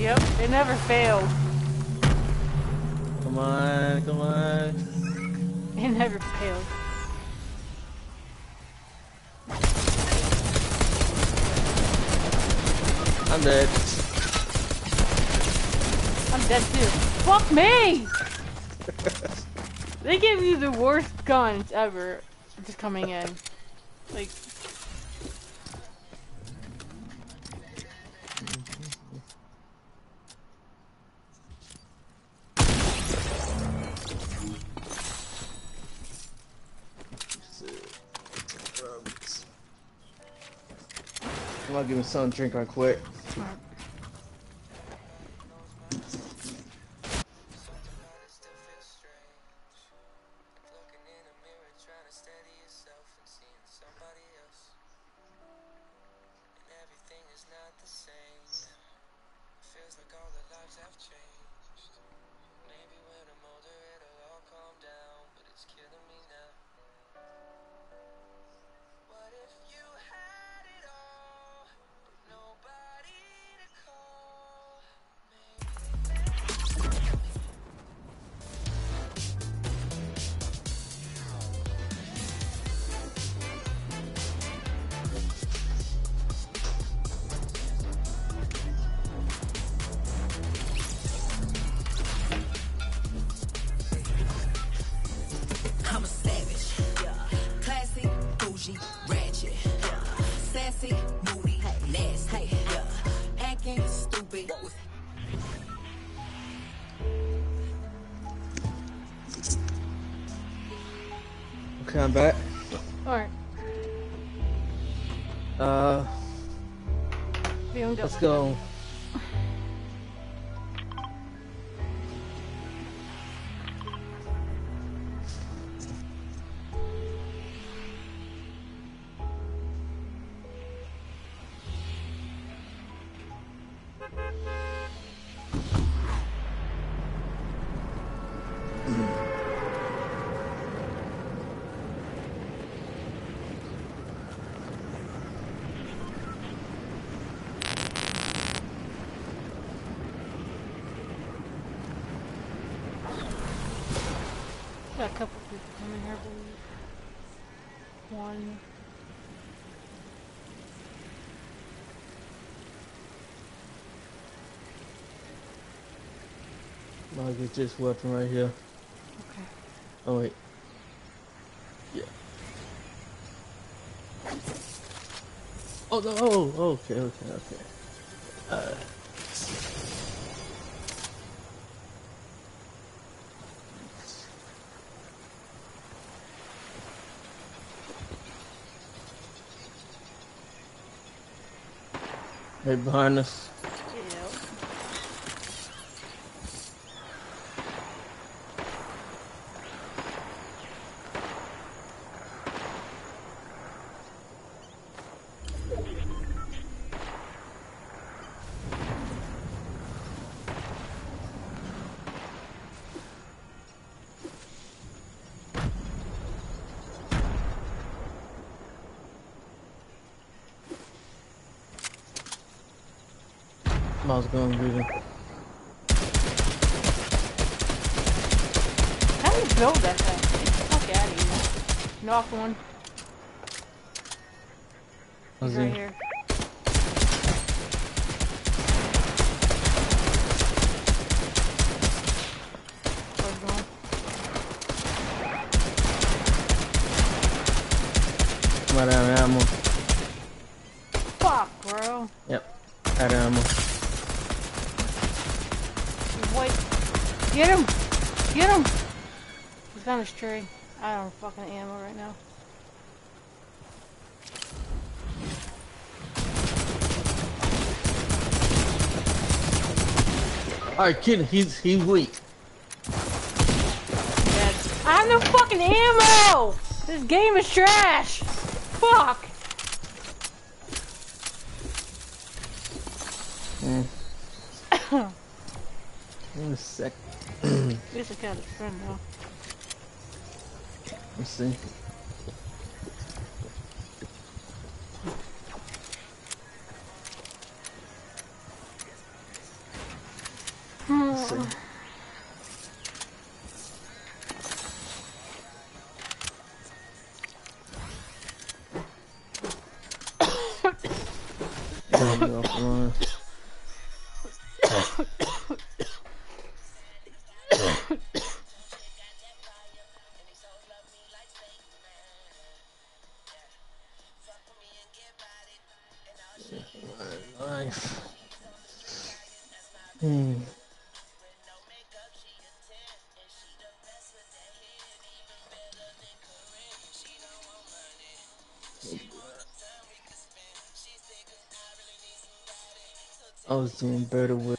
Yep, it never failed. The worst guns ever just coming in. Like, I'm gonna give him something to drink right quick. I'll get this weapon right here. Okay. Oh wait. Yeah. Oh no! Oh, okay, okay, okay. Uh. Right behind us. To him. How do you build that thing? Fuck out of here. Knock one. He's How's right he? here. Where's he going? I'm out of ammo. Fuck, bro. Yep. Out of ammo. Get him! Get him! He's on his tree. I don't fucking ammo right now. Alright, kid, he's he's weak. I have no fucking ammo! This game is trash! Fuck! Mm. In a sec. This is kind of fun though. Let's see. Doing better with.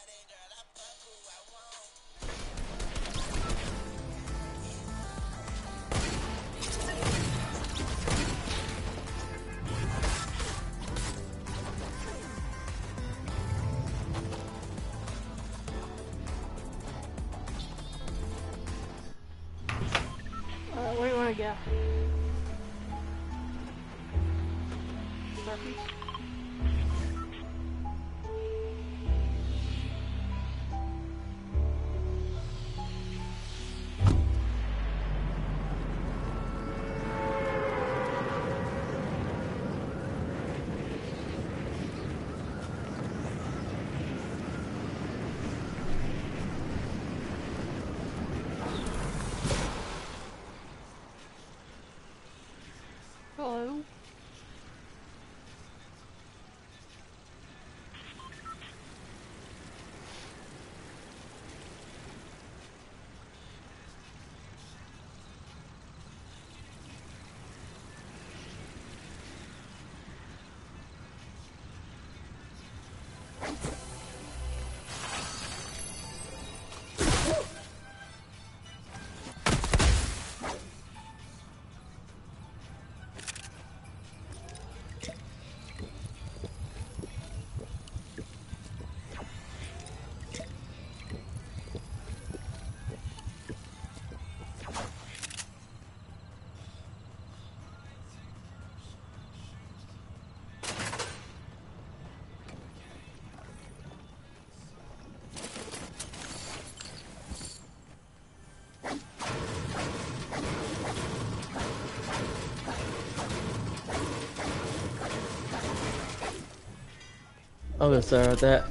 I'm gonna start with that.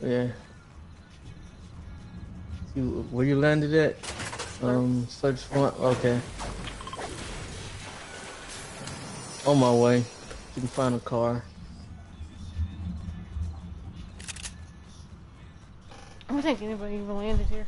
Yeah. You, where you landed at? Um, search point. Okay. On my way. You can find a car. I don't think anybody even landed here.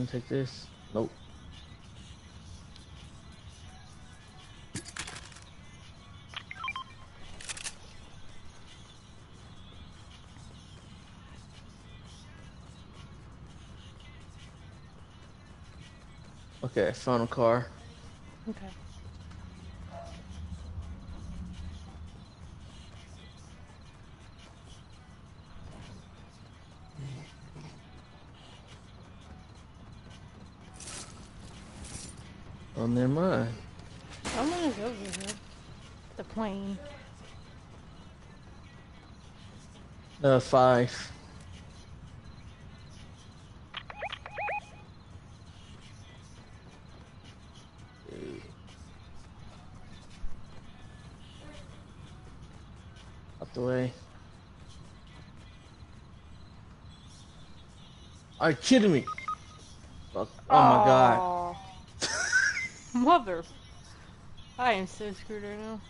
Gonna take this. Nope. Okay, found a car. Okay. Oh, never mind. I'm gonna go over here. The plane. Uh, five. Out the way. Are you kidding me? Fuck. Oh my god. Mother. I am so screwed right now.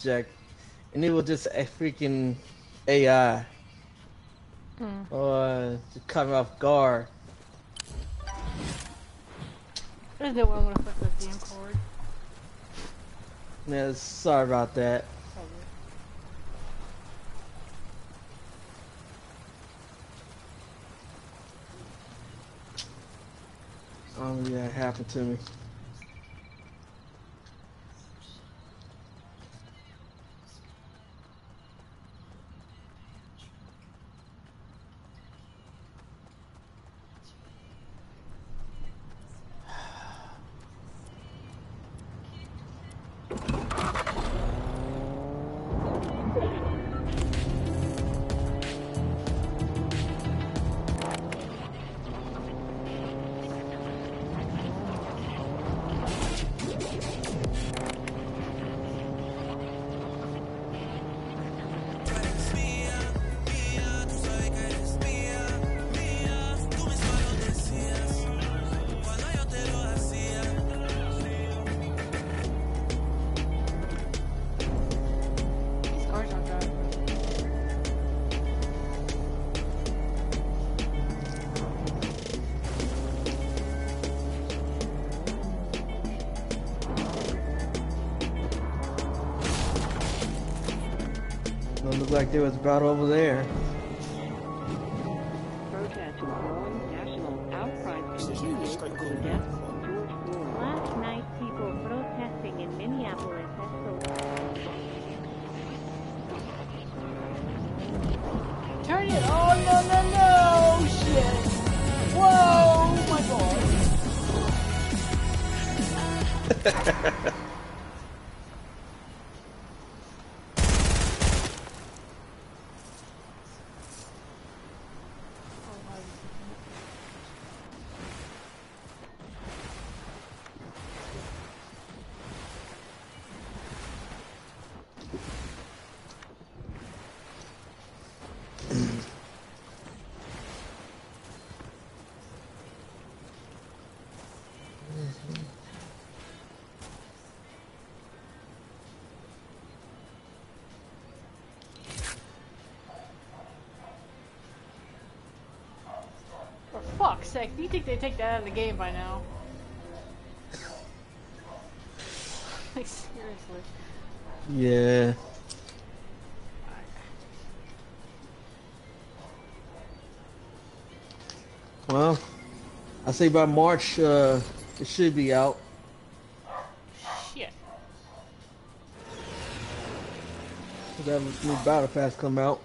Jack. And it was just a freaking AI. Hmm. Uh, to cut me off guard. There's no way I'm gonna flip this damn cord. Yeah, sorry about that. Oh yeah, it happened to me. About over there. Fuck's sake, you think they take that out of the game by now? like seriously. Yeah. Well, I say by March, uh, it should be out. Shit. That new Battle Pass come out.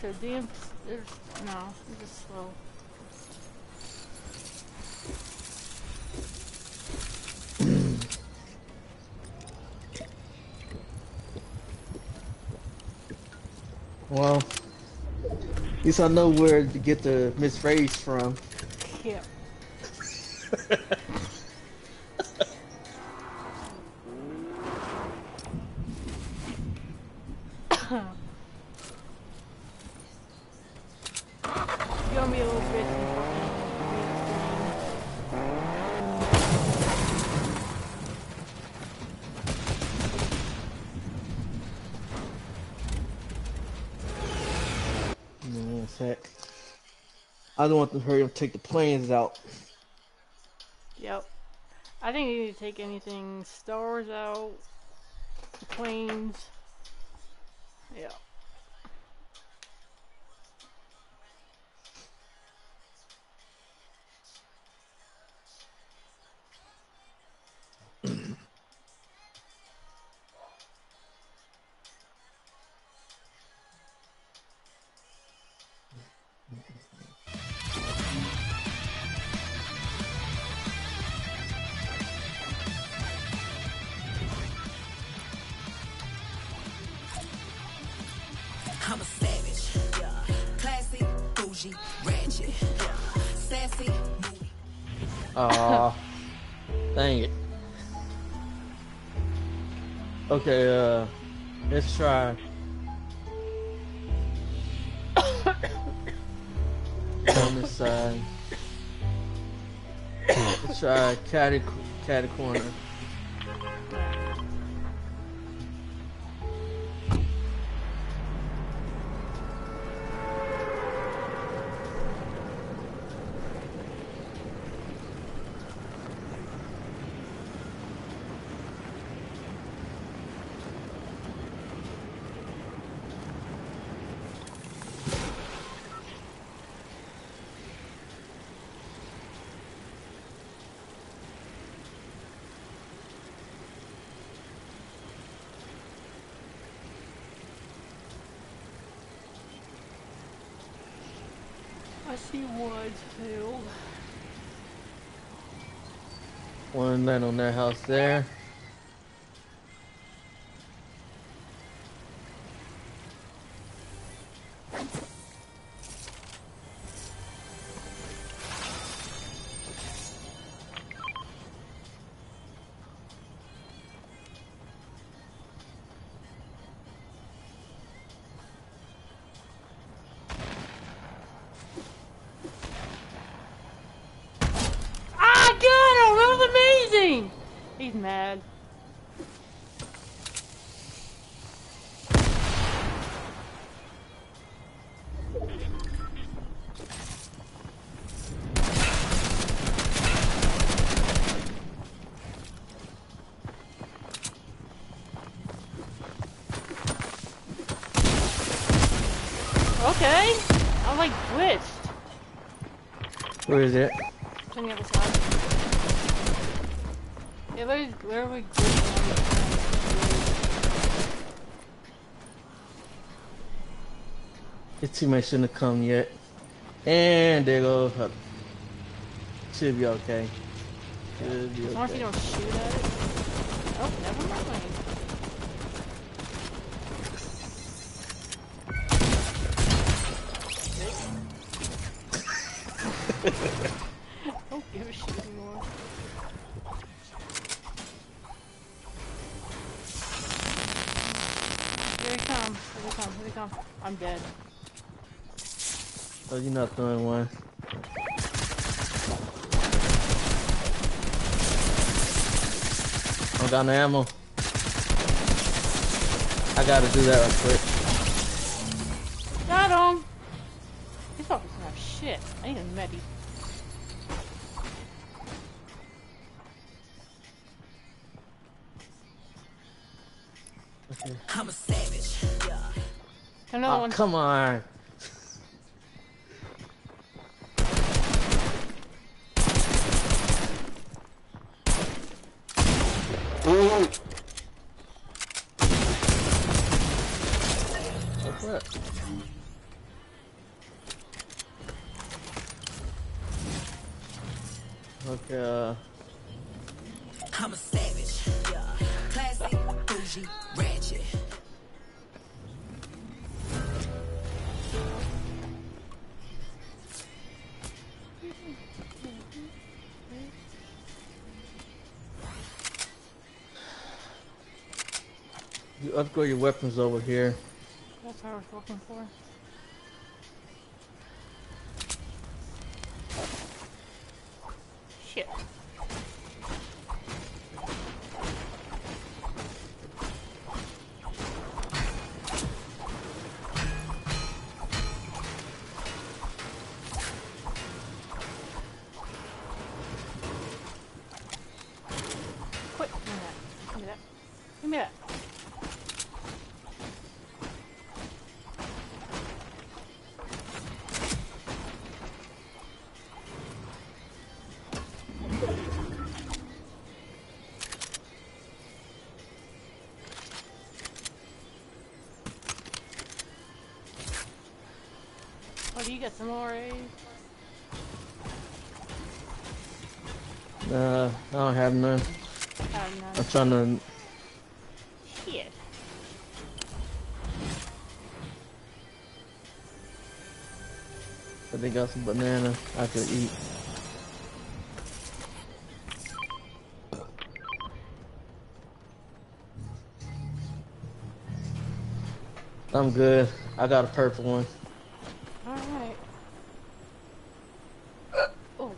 So damn. They're, no, they're just slow. Well, at least I know where to get the misphrase from. Yeah. You want me a little bit Give me One sec. I don't want to hurry up take the planes out. Yep. I think you need to take anything stars out, planes. Aw. dang it. Okay, uh, let's try. on this side. Let's try catty, catty corner. One land on that house there. Where is it? It's on the other side. Yeah, glitching on the His teammate shouldn't have come yet. And there goes. her- Should be okay. Should be As long as you don't shoot at it. Oh, never mind. You're not throwing one. I got no ammo. I gotta do that real quick. Got him! These fuckers don't have shit. I need a medi. I'm a savage. Yeah. Another Oh, one. come on. Upgrade your weapons over here. That's what I was looking for. Trying. Shit. But they got some banana I could eat. I'm good. I got a purple one. Alright. Oh.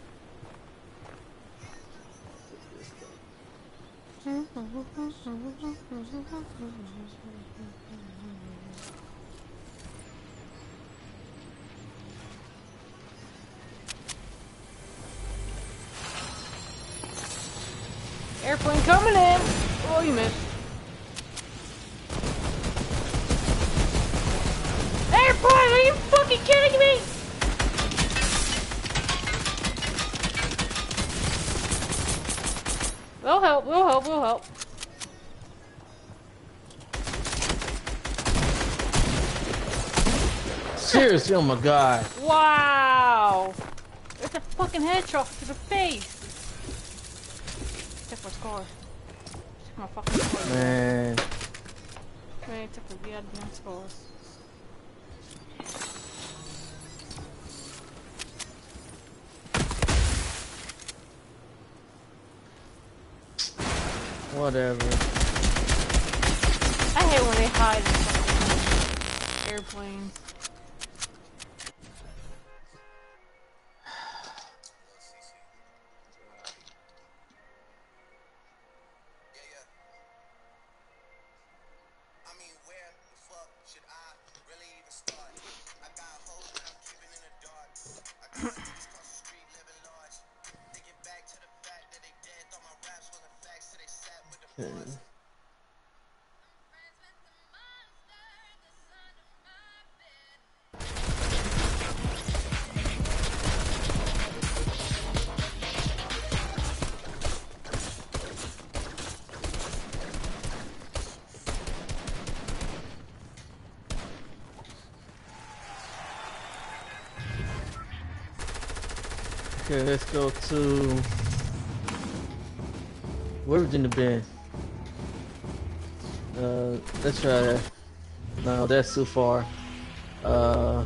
Airplane coming in! Oh, you missed. Airplane, are you fucking kidding me? We'll help, we'll help, we'll help. Seriously, oh my god. Wow! Ow! It's a fucking headshot to the face! Check my score. Check my fucking score. Man. Man, check the goddamn scores. Whatever. Let's go to where Virginia been? Uh, let's try that. No, that's too far. Uh,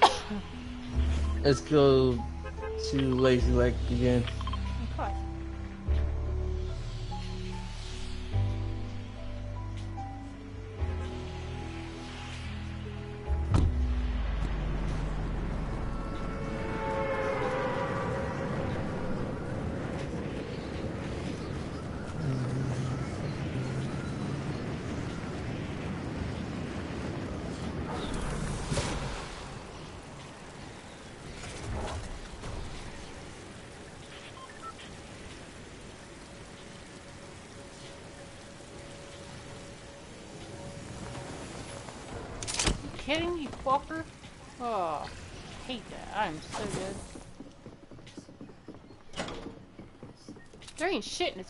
let's go to Lazy Lake again.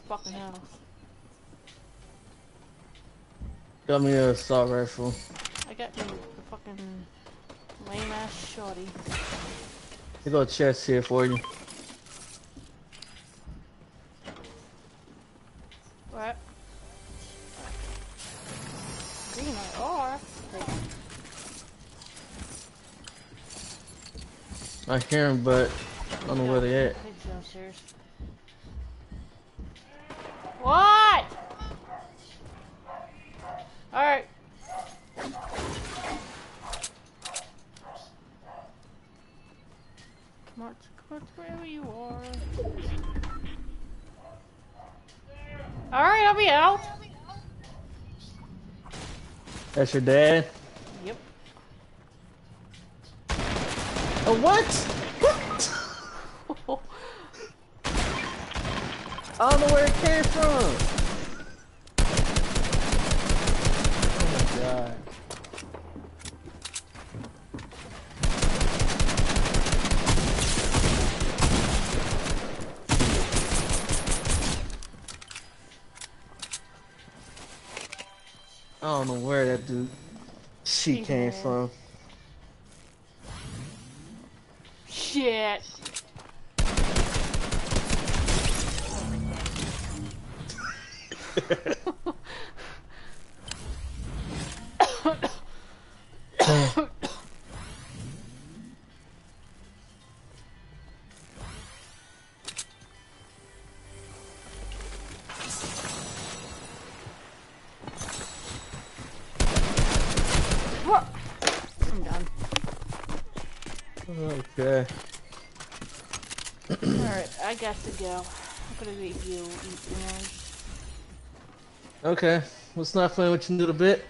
Fucking house. Got me a assault rifle. I got the, the fucking lame ass shorty. I got a chest here for you. What? Green light R. I hear him, but I don't know where they at. He's downstairs. What? Alright. Come on, come on, wherever you are. Alright, I'll be out. Your dad? Yep. Oh, what? What? I don't know where it came from. Oh my god. I don't know where that dude came Got to go. I'm gonna leave you. Okay. Let's not playing with you a little bit.